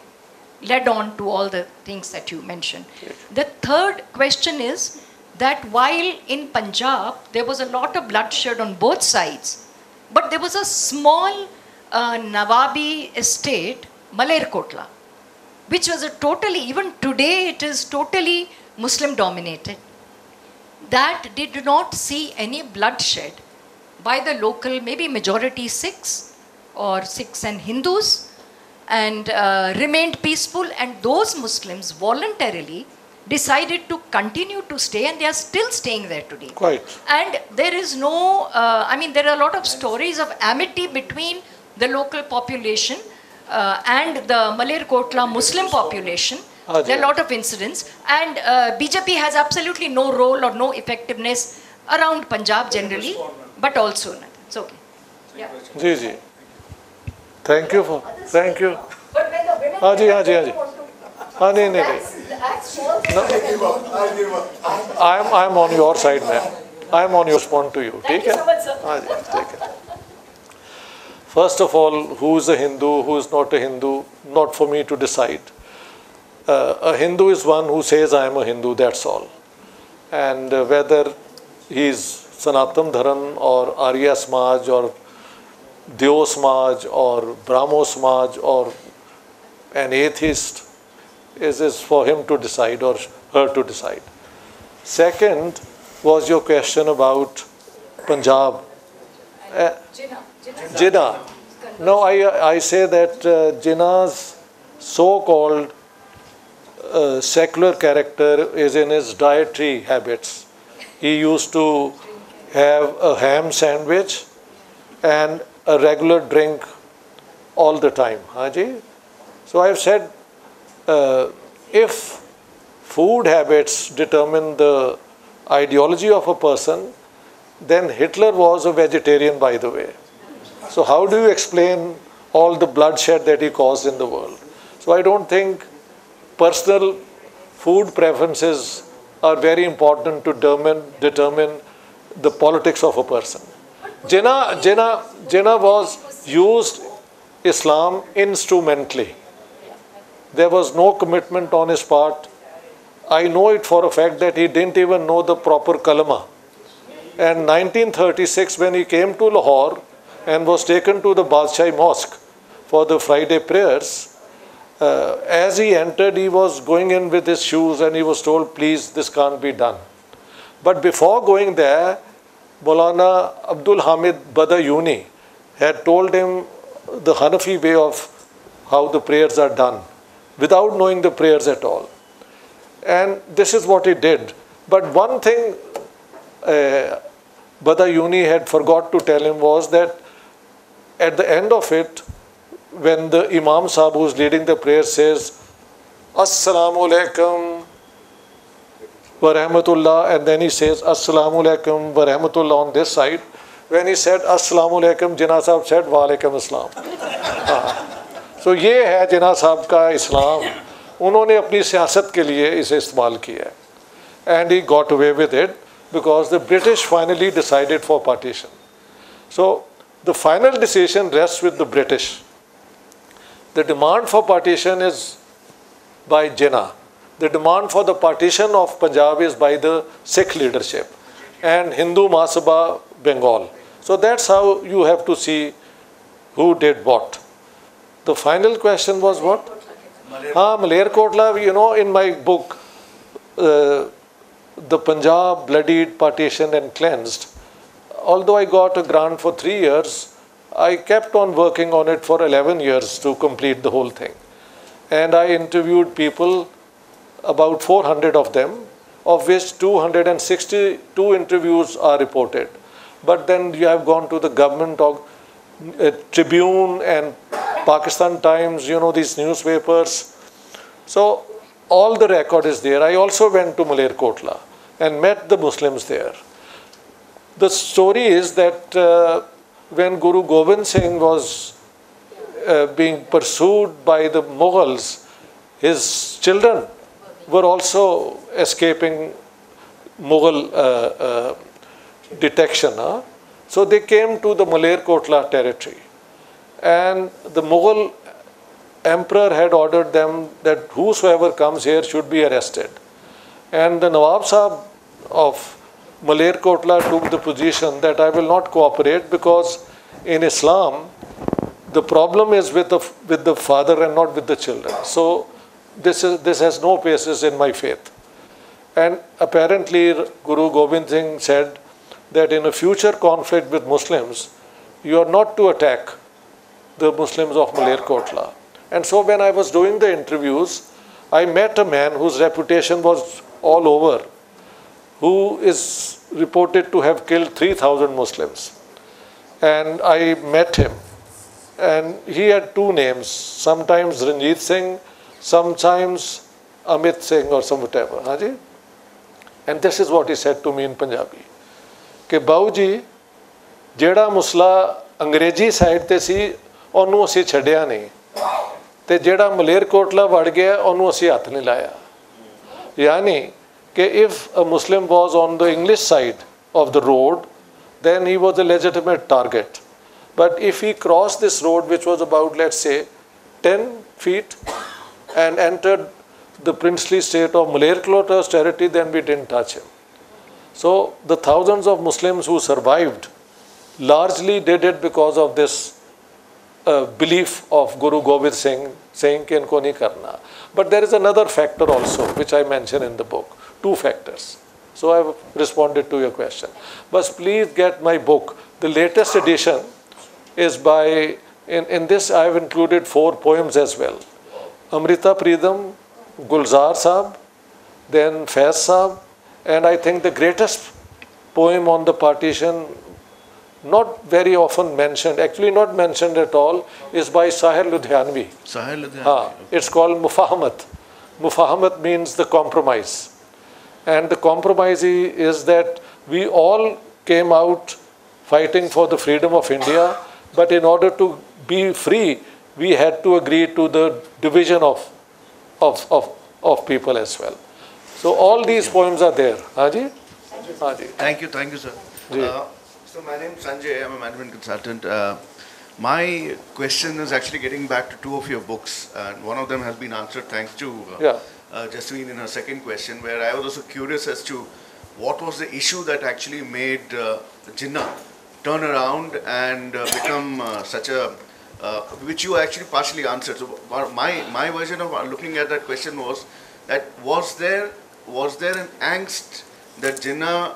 led on to all the things that you mentioned. The third question is that while in Punjab there was a lot of bloodshed on both sides, but there was a small uh, Nawabi estate, Malerkotla, which was a totally, even today it is totally Muslim dominated, that did not see any bloodshed by the local, maybe majority Sikhs or Sikhs and Hindus and uh, remained peaceful and those Muslims voluntarily decided to continue to stay and they are still staying there today. Quite. And there is no, uh, I mean, there are a lot of stories of amity between the local population uh, and the Malerkotla Muslim population. Oh, there are a lot of incidents. And uh, BJP has absolutely no role or no effectiveness around Punjab generally, but also. It's okay. Yeah. Thank you for, thank you. But when the women, ah, ji, ah, ji, ah, ji. Ah, no, no, no. I am, I am on your side, ma'am. I am on your spawn to you. Thank you so much, sir. Ah, take care. First of all, who is a Hindu, who is not a Hindu, not for me to decide. Uh, a Hindu is one who says, I am a Hindu, that's all. And uh, whether he is Sanatan Dharam or Arya Samaj or Deo Samaj or Brahmo Samaj or an atheist is, is for him to decide or her to decide. Second was your question about Punjab. Uh, Jinnah. No, I, I say that uh, Jinnah's so called uh, secular character is in his dietary habits. He used to have a ham sandwich and a regular drink all the time. Haji? So I've said uh, if food habits determine the ideology of a person, then Hitler was a vegetarian, by the way. So, how do you explain all the bloodshed that he caused in the world? So, I don't think personal food preferences are very important to determine, determine the politics of a person. Jinnah, Jinnah, Jinnah was used Islam instrumentally. There was no commitment on his part. I know it for a fact that he didn't even know the proper kalama. And 1936, when he came to Lahore and was taken to the Badshahi Mosque for the Friday prayers, uh, as he entered, he was going in with his shoes and he was told, please, this can't be done. But before going there, Maulana Abdul Hamid Badayuni had told him the Hanafi way of how the prayers are done without knowing the prayers at all. And this is what he did. But one thing uh, Badayuni had forgot to tell him was that at the end of it, when the Imam Sahib who's leading the prayer says, Assalamu alaikum, wa rahmatullah, and then he says assalamu alaikum wa rahmatullah on this side. When he said assalamu alaikum, Jinnah Sahib said wa alaikum assalam. <laughs> तो ये है जिना साहब का इस्लाम। उन्होंने अपनी सियासत के लिए इसे इस्तेमाल किया है। And he got away with it because the British finally decided for partition so the final decision rest with the British the demand for partition is by Jinnah the demand for the partition of Punjab is by the Sikh leadership and Hindu Mahasabha Bengal so that's how you have to see who did what The final question was what? Ah, Malerkotla, you know, in my book, uh, The Punjab Bloodied, Partitioned and Cleansed, although I got a grant for three years, I kept on working on it for 11 years to complete the whole thing. And I interviewed people, about 400 of them, of which 262 interviews are reported. But then you have gone to the government of Tribune and Pakistan Times, you know, these newspapers. So all the record is there. I also went to Malerkotla and met the Muslims there. The story is that uh, when Guru Gobind Singh was uh, being pursued by the Mughals, his children were also escaping Mughal uh, uh detection. Huh? So they came to the Malerkotla territory. And the Mughal emperor had ordered them that whosoever comes here should be arrested. And the Nawab Sahib of Malerkotla took the position that I will not cooperate because in Islam, the problem is with the, with the father and not with the children. So this, is, this has no basis in my faith. And apparently, Guru Gobind Singh said that in a future conflict with Muslims, you are not to attack the Muslims of Malerkotla. And so when I was doing the interviews, I met a man whose reputation was all over, who is reported to have killed 3,000 Muslims. And I met him. And he had two names, sometimes Ranjit Singh, sometimes Amit Singh or some whatever. And this is what he said to me in Punjabi. ਕਿ ਬਾਉ ਜੀ ਜਿਹੜਾ ਮੁਸਲਾ ਅੰਗਰੇਜ਼ੀ side ਤੇ ਸੀ ਉਹਨੂੰ ਅਸੀਂ ਛੱਡਿਆ ਨਹੀਂ ਤੇ ਜਿਹੜਾ ਮਲੇਰਕੋਟਲਾ ਵੜ ਗਿਆ ਉਹਨੂੰ ਅਸੀਂ ਹੱਥ ਨਹੀਂ ਲਾਇਆ ਯਾਨੀ ਕਿ if a Muslim was on the English side of the road then he was a legitimate target but if he crossed this road which was about let's say 10 feet and entered the princely state of Malerkota's territory then we didn't touch him So the thousands of Muslims who survived largely did it because of this uh, belief of Guru Gobind Singh saying ki inko nahi karna. But there is another factor also which I mention in the book. Two factors. So I've responded to your question. But please get my book. The latest edition is by, in, in this I've included four poems as well. Amrita Pritam, Gulzar Saab, then Faiz Saab, and I think the greatest poem on the partition not very often mentioned, actually not mentioned at all, is by Sahir Ludhianvi. Sahir Ludhianvi. Ah, it's called Mufahamat. Mufahamat means the compromise. And the compromise is that we all came out fighting for the freedom of India, but in order to be free, we had to agree to the division of, of, of, of people as well. So all these poems are there. Haji? Haji. Thank you, thank you, sir. Uh, so my name is Sanjay, I'm a management consultant. Uh, my question is actually getting back to two of your books, and one of them has been answered thanks to uh, yeah. uh, Jasween in her second question, where I was also curious as to what was the issue that actually made uh, Jinnah turn around and uh, become uh, such a, uh, which you actually partially answered. So my, my version of looking at that question was that was there, was there an angst that Jinnah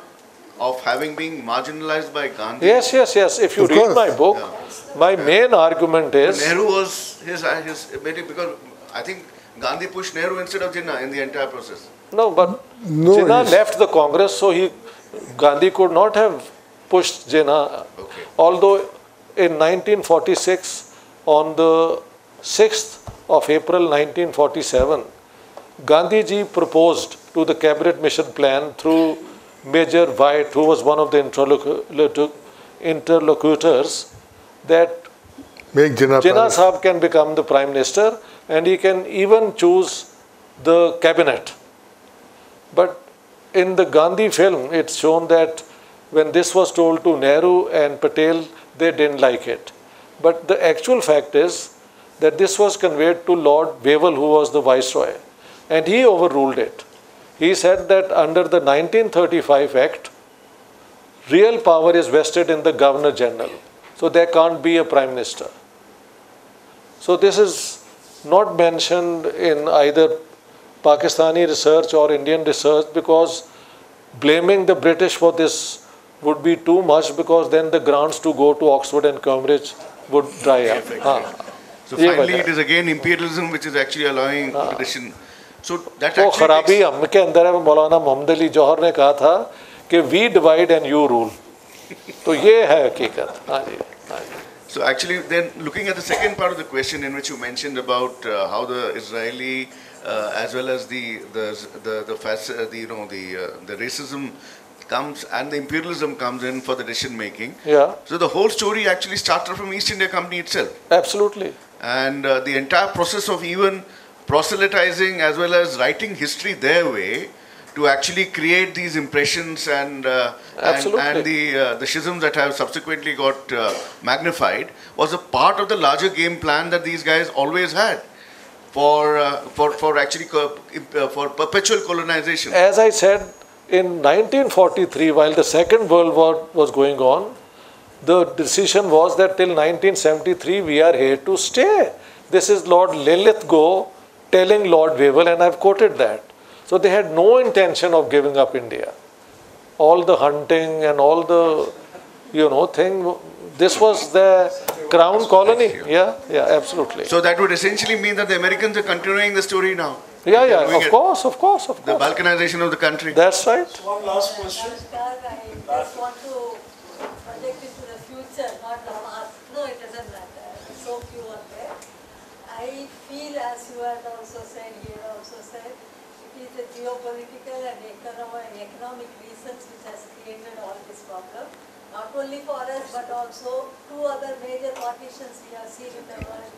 of having been marginalized by Gandhi. Yes, yes, yes. If you of read course. my book, yeah. my main argument is. Nehru was his, uh, his because I think Gandhi pushed Nehru instead of Jinnah in the entire process. No, but no, Jinnah left the Congress, so he Gandhi could not have pushed Jinnah. Okay. Although in 1946, on the 6th of April 1947, Gandhi ji proposed to the cabinet mission plan through Major Wyatt, who was one of the interlocutors, that Make Jinnah, Jinnah Sahib can become the Prime Minister and he can even choose the cabinet. But in the Gandhi film, it's shown that when this was told to Nehru and Patel, they didn't like it. But the actual fact is that this was conveyed to Lord Wavell, who was the viceroy, and he overruled it. He said that under the 1935 Act, real power is vested in the Governor General, so there can't be a Prime Minister. So this is not mentioned in either Pakistani research or Indian research because blaming the British for this would be too much because then the grants to go to Oxford and Cambridge would dry up. Yeah, exactly. Ah. So finally, it is again imperialism which is actually allowing ah. competition. So वो खराबी हम के अंदर है मौलाना मोहम्मद अली जौहर ने कहा था कि we divide and you rule तो ये है हकीकत हाँ जी हाँ जी So actually, then looking at the second part of the question, in which you mentioned about uh, how the Israeli, uh, as well as the the the the, uh, the you know the uh, the racism comes and the imperialism comes in for the decision making. Yeah. So the whole story actually started from East India Company itself, Absolutely. and uh, the entire process of even proselytizing as well as writing history their way to actually create these impressions and uh, and, and the uh, the schisms that have subsequently got uh, magnified was a part of the larger game plan that these guys always had for uh, for for actually uh, for perpetual colonization. As I said, in 1943, while the Second World War was going on, the decision was that till 1973 we are here to stay. This is Lord Linlithgow telling Lord Wavell, and I've quoted that. So they had no intention of giving up India. All the hunting and all the, you know, thing. This was the crown colony. Yeah, yeah, absolutely. So that would essentially mean that the Americans are continuing the story now. Yeah, yeah, of it. course, of course, of course. The balkanization of the country. That's right. One last question. I just want to project into the future, not the past. No, it doesn't matter. So few are there. I feel, as you had also said, you also said, it is the geopolitical and economic, reasons which has created all this problem. Not only for us, but also two other major partitions we have seen in the world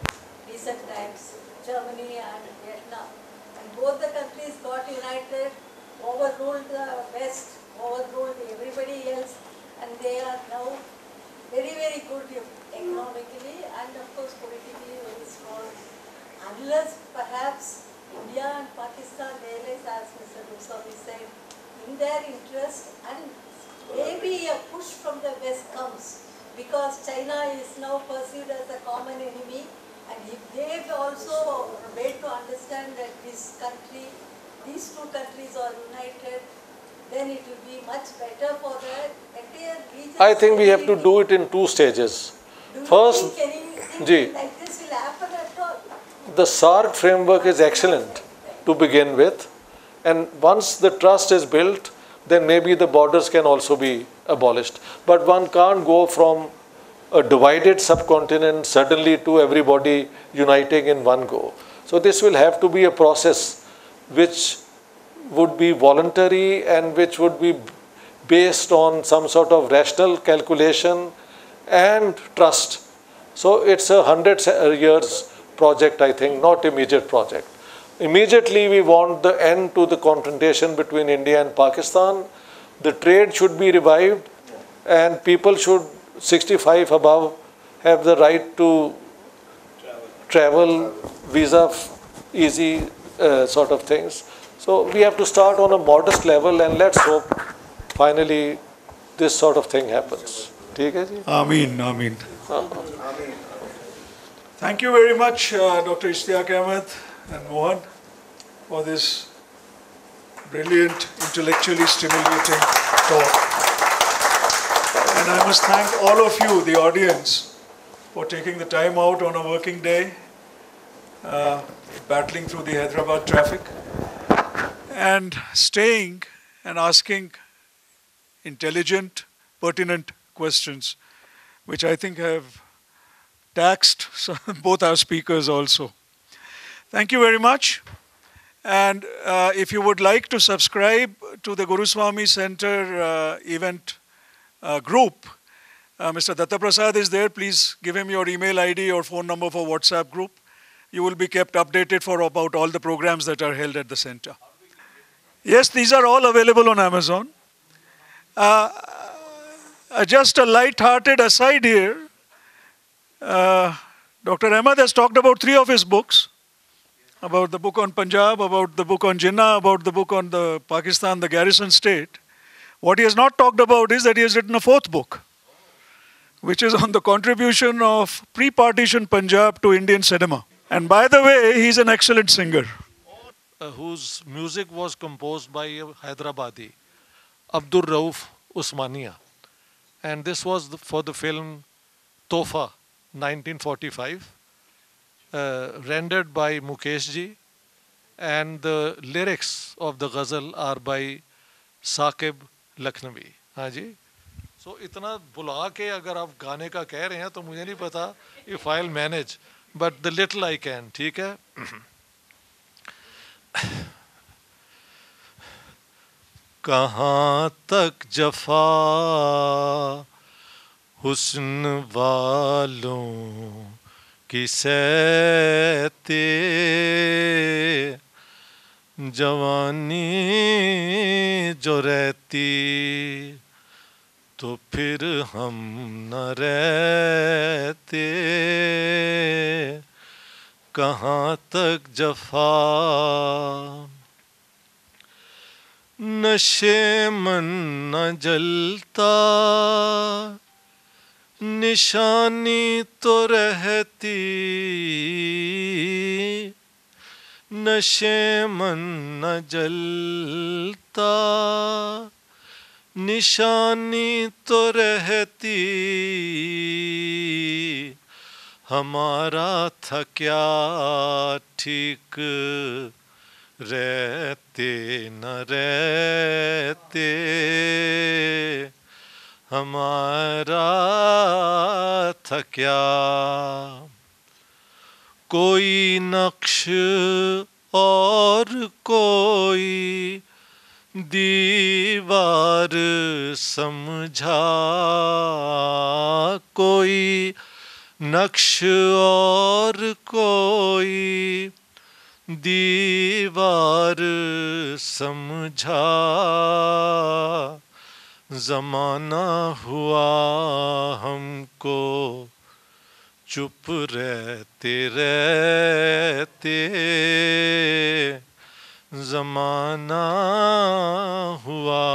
recent times, Germany and Vietnam. And both the countries got united, overruled the West, overruled everybody else, and they are now very, very good economically and of course politically. Unless perhaps India and Pakistan realize, as Mr. Goswami said, in their interest and maybe a push from the West comes because China is now perceived as a common enemy and if they also made to understand that this country, these two countries are united, then it will be much better for the entire region. I think we have to do it in two stages. Do you First, think anything Ji. like this will happen at all? The SAARC framework is excellent to begin with, and once the trust is built, then maybe the borders can also be abolished. But one can't go from a divided subcontinent suddenly to everybody uniting in one go. So this will have to be a process which would be voluntary and which would be based on some sort of rational calculation and trust. So it's a hundred years project, I think, not immediate project. Immediately, we want the end to the confrontation between India and Pakistan. The trade should be revived, and people should 65 above have the right to travel, visa f- easy uh, sort of things. So we have to start on a modest level, and let's hope finally this sort of thing happens. ठीक है जी? Ameen, Ameen. Thank you very much, uh, Dr. Ishtiaq Ahmed and Mohan, for this brilliant, intellectually stimulating talk. And I must thank all of you, the audience, for taking the time out on a working day, uh, battling through the Hyderabad traffic, and staying and asking intelligent, pertinent questions, which I think have taxed <laughs> so- both our speakers also. Thank you very much. And uh, if you would like to subscribe to the Guruswamy Center uh, event uh, group, uh, Mr. Datta Prasad is there. Please give him your email ID or phone number for WhatsApp group. You will be kept updated for about all the programs that are held at the center. Yes, these are all available on Amazon. Uh, uh, just a light-hearted aside here. Uh, Dr. Ahmed has talked about three of his books about the book on Punjab, about the book on Jinnah, about the book on the Pakistan, the garrison state. What he has not talked about is that he has written a fourth book, which is on the contribution of pre partition Punjab to Indian cinema. And by the way, he's an excellent singer. uh, whose music was composed by Hyderabadi, Abdur Rauf Usmania. And this was the, for the film Tofa, 1945, uh, rendered by Mukesh ji. And the lyrics of the ghazal are by Saqib Lakhnavi. हाँ जी सो इतना बुला के अगर आप गाने का कह रहे हैं तो मुझे नहीं पता if I manage but the little I can ठीक है कहाँ तक जफा हुस्न वालों की सहते जवानी जो रहती तो फिर हम न रहते। कहाँ तक जफा? नशे मन न जलता निशानी तो रहती। नशे मन न जलता। निशानी तो रहती। हमारा था क्या ठीक? रहते न रहते। हमारा था क्या कोई नक्श और कोई दीवार समझा। कोई नक्श और कोई दीवार समझा। जमाना हुआ हमको, चुप रहते रहते। जमाना हुआ,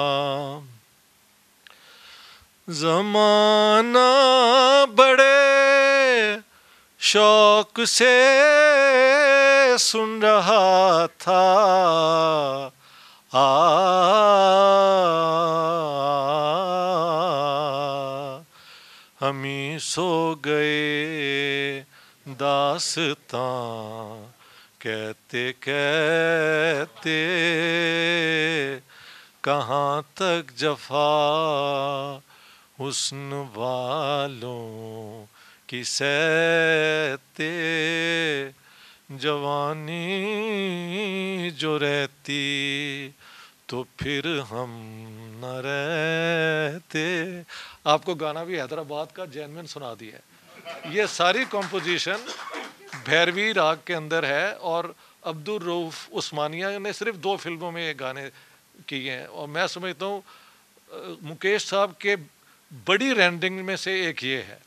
जमाना बड़े शौक से सुन रहा था। हम सो गए दासतां, कहते कहते, कहाँ तक जफा हुस्न वालों की सहते, जवानी जो रहती तो फिर हम न रहते। आपको गाना भी हैदराबाद का जैनविन सुना दिया है। ये सारी कॉम्पोजिशन भैरवी राग के अंदर है और अब्दुल रऊफ उस्मानिया ने सिर्फ़ दो फ़िल्मों में ये गाने किए हैं। और मैं समझता हूँ मुकेश साहब के बड़ी रेंडिंग में से एक ये है।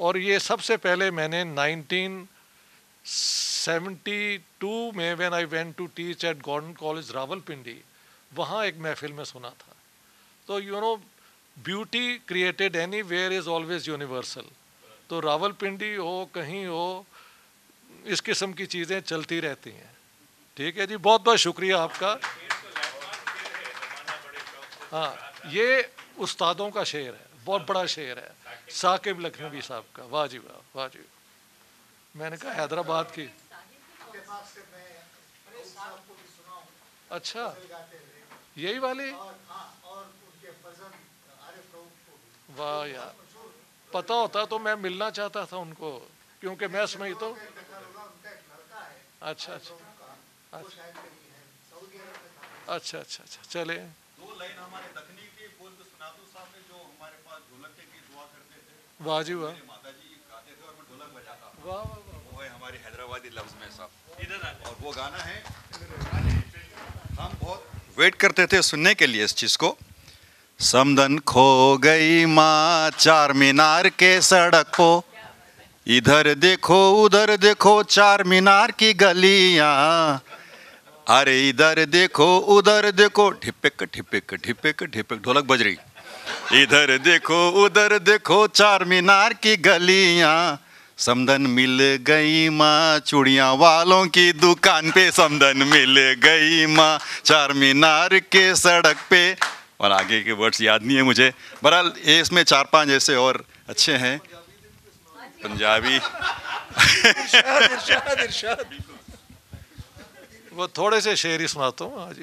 और ये सबसे पहले मैंने 1972 में when I went to teach at Gordon college Rawalpindi वहाँ एक महफिल में सुना था। तो you know beauty created anywhere is always universal तो रावलपिंडी हो कहीं हो इस किस्म की चीज़ें चलती रहती हैं। ठीक है जी? बहुत बहुत शुक्रिया आपका। हाँ ये उस्तादों का शेर है। बहुत बड़ा शेर है। साकिब लखनवी साहब का। वाह जी वाह वाह जी। मैंने कहा हैदराबाद की। अच्छा। यही वाली? वाह यार। पता होता तो मैं मिलना चाहता था उनको क्योंकि मैं समझ तो अच्छा अच्छा। अच्छा। अच्छा अच्छा अच्छा चले। दो लाइन हमारे दखनी के बोल के सुना दो साहब ने जो हमारे पास ढोलक के गीत हुआ करते थे। वाह जी वाह। माता जी गाते थे और मैं ढोलक बजाता वाह वाह वाह। वो है हमारी हैदराबादी लफ्ज में साहब। और वो गाना है हम बहुत वेट करते थे सुनने के लिए इस चीज़ को। समदन खो गई माँ, चार मीनार के सड़क को इधर देखो, उधर देखो, चार मीनार की गलियाँ। अरे इधर देखो, उधर देखो ठिपिक ठिपिक ठिपिक ठिपिक ढोलक बज रही। इधर देखो, उधर देखो, चार मीनार की गलियाँ। समदन मिल गई माँ। चूड़िया वालों की दुकान पे समदन मिल गई माँ। चार मीनार के सड़क पे। और आगे के वर्ड्स याद नहीं है मुझे। बहरहाल ये इसमें चार पाँच ऐसे और अच्छे हैं। पंजाबी। इरशाद, इरशाद, इरशाद। वो थोड़े से शेर ही सुनाता हूँ आज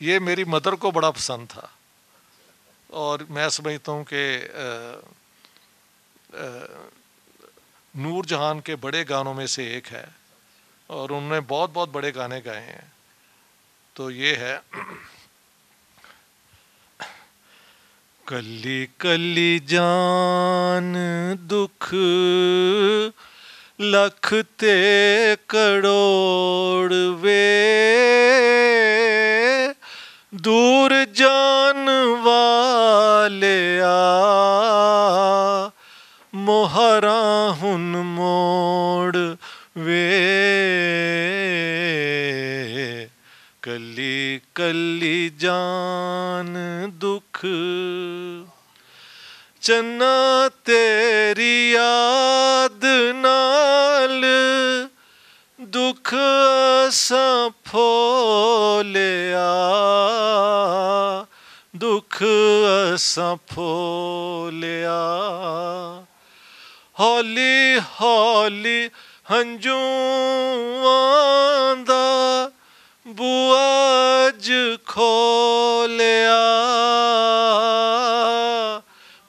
ये मेरी मदर को बड़ा पसंद था। और मैं समझता हूँ कि नूर जहान के बड़े गानों में से एक है और उन्होंने बहुत बहुत बड़े गाने गाए हैं। तो ये है। कली कली जान, दुख लखते करोड़ वे। दूर जान वाले आ ਕਰਾਂ ਹੁਣ ਮੋੜ ਵੇ। ਕੱਲੀ ਕੱਲੀ ਜਾਨ ਦੁੱਖ, ਚੰਨਾ ਤੇਰੀ ਯਾਦ ਨਾਲ ਦੁੱਖ ਅਸਾਂ ਫੋਲਿਆ। ਦੁੱਖ ਅਸਾਂ ਫੋਲਿਆ। ਹੌਲੀ ਹੌਲੀ ਹੰਝੂਆਂ ਦਾ ਬੁਆਜ ਖੋਲਿਆ।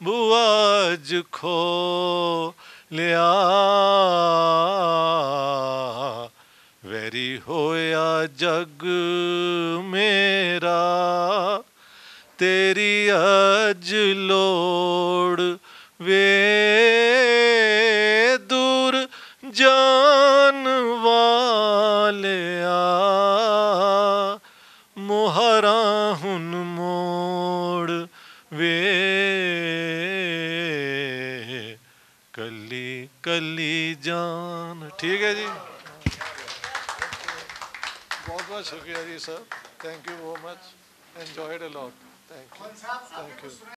ਬੁਆਜ ਖੋਲਿਆ। ਵੈਰੀ ਹੋਇਆ ਜਗ ਮੇਰਾ, ਤੇਰੀ ਅਜ ਲੋੜ ਵੇ ਠੀਕ ਹੈ ਜੀ ਬਹੁਤ ਬਹੁਤ ਸ਼ੁਕਰੀਆ ਜੀ sir thank you so much enjoyed a lot thank you thank you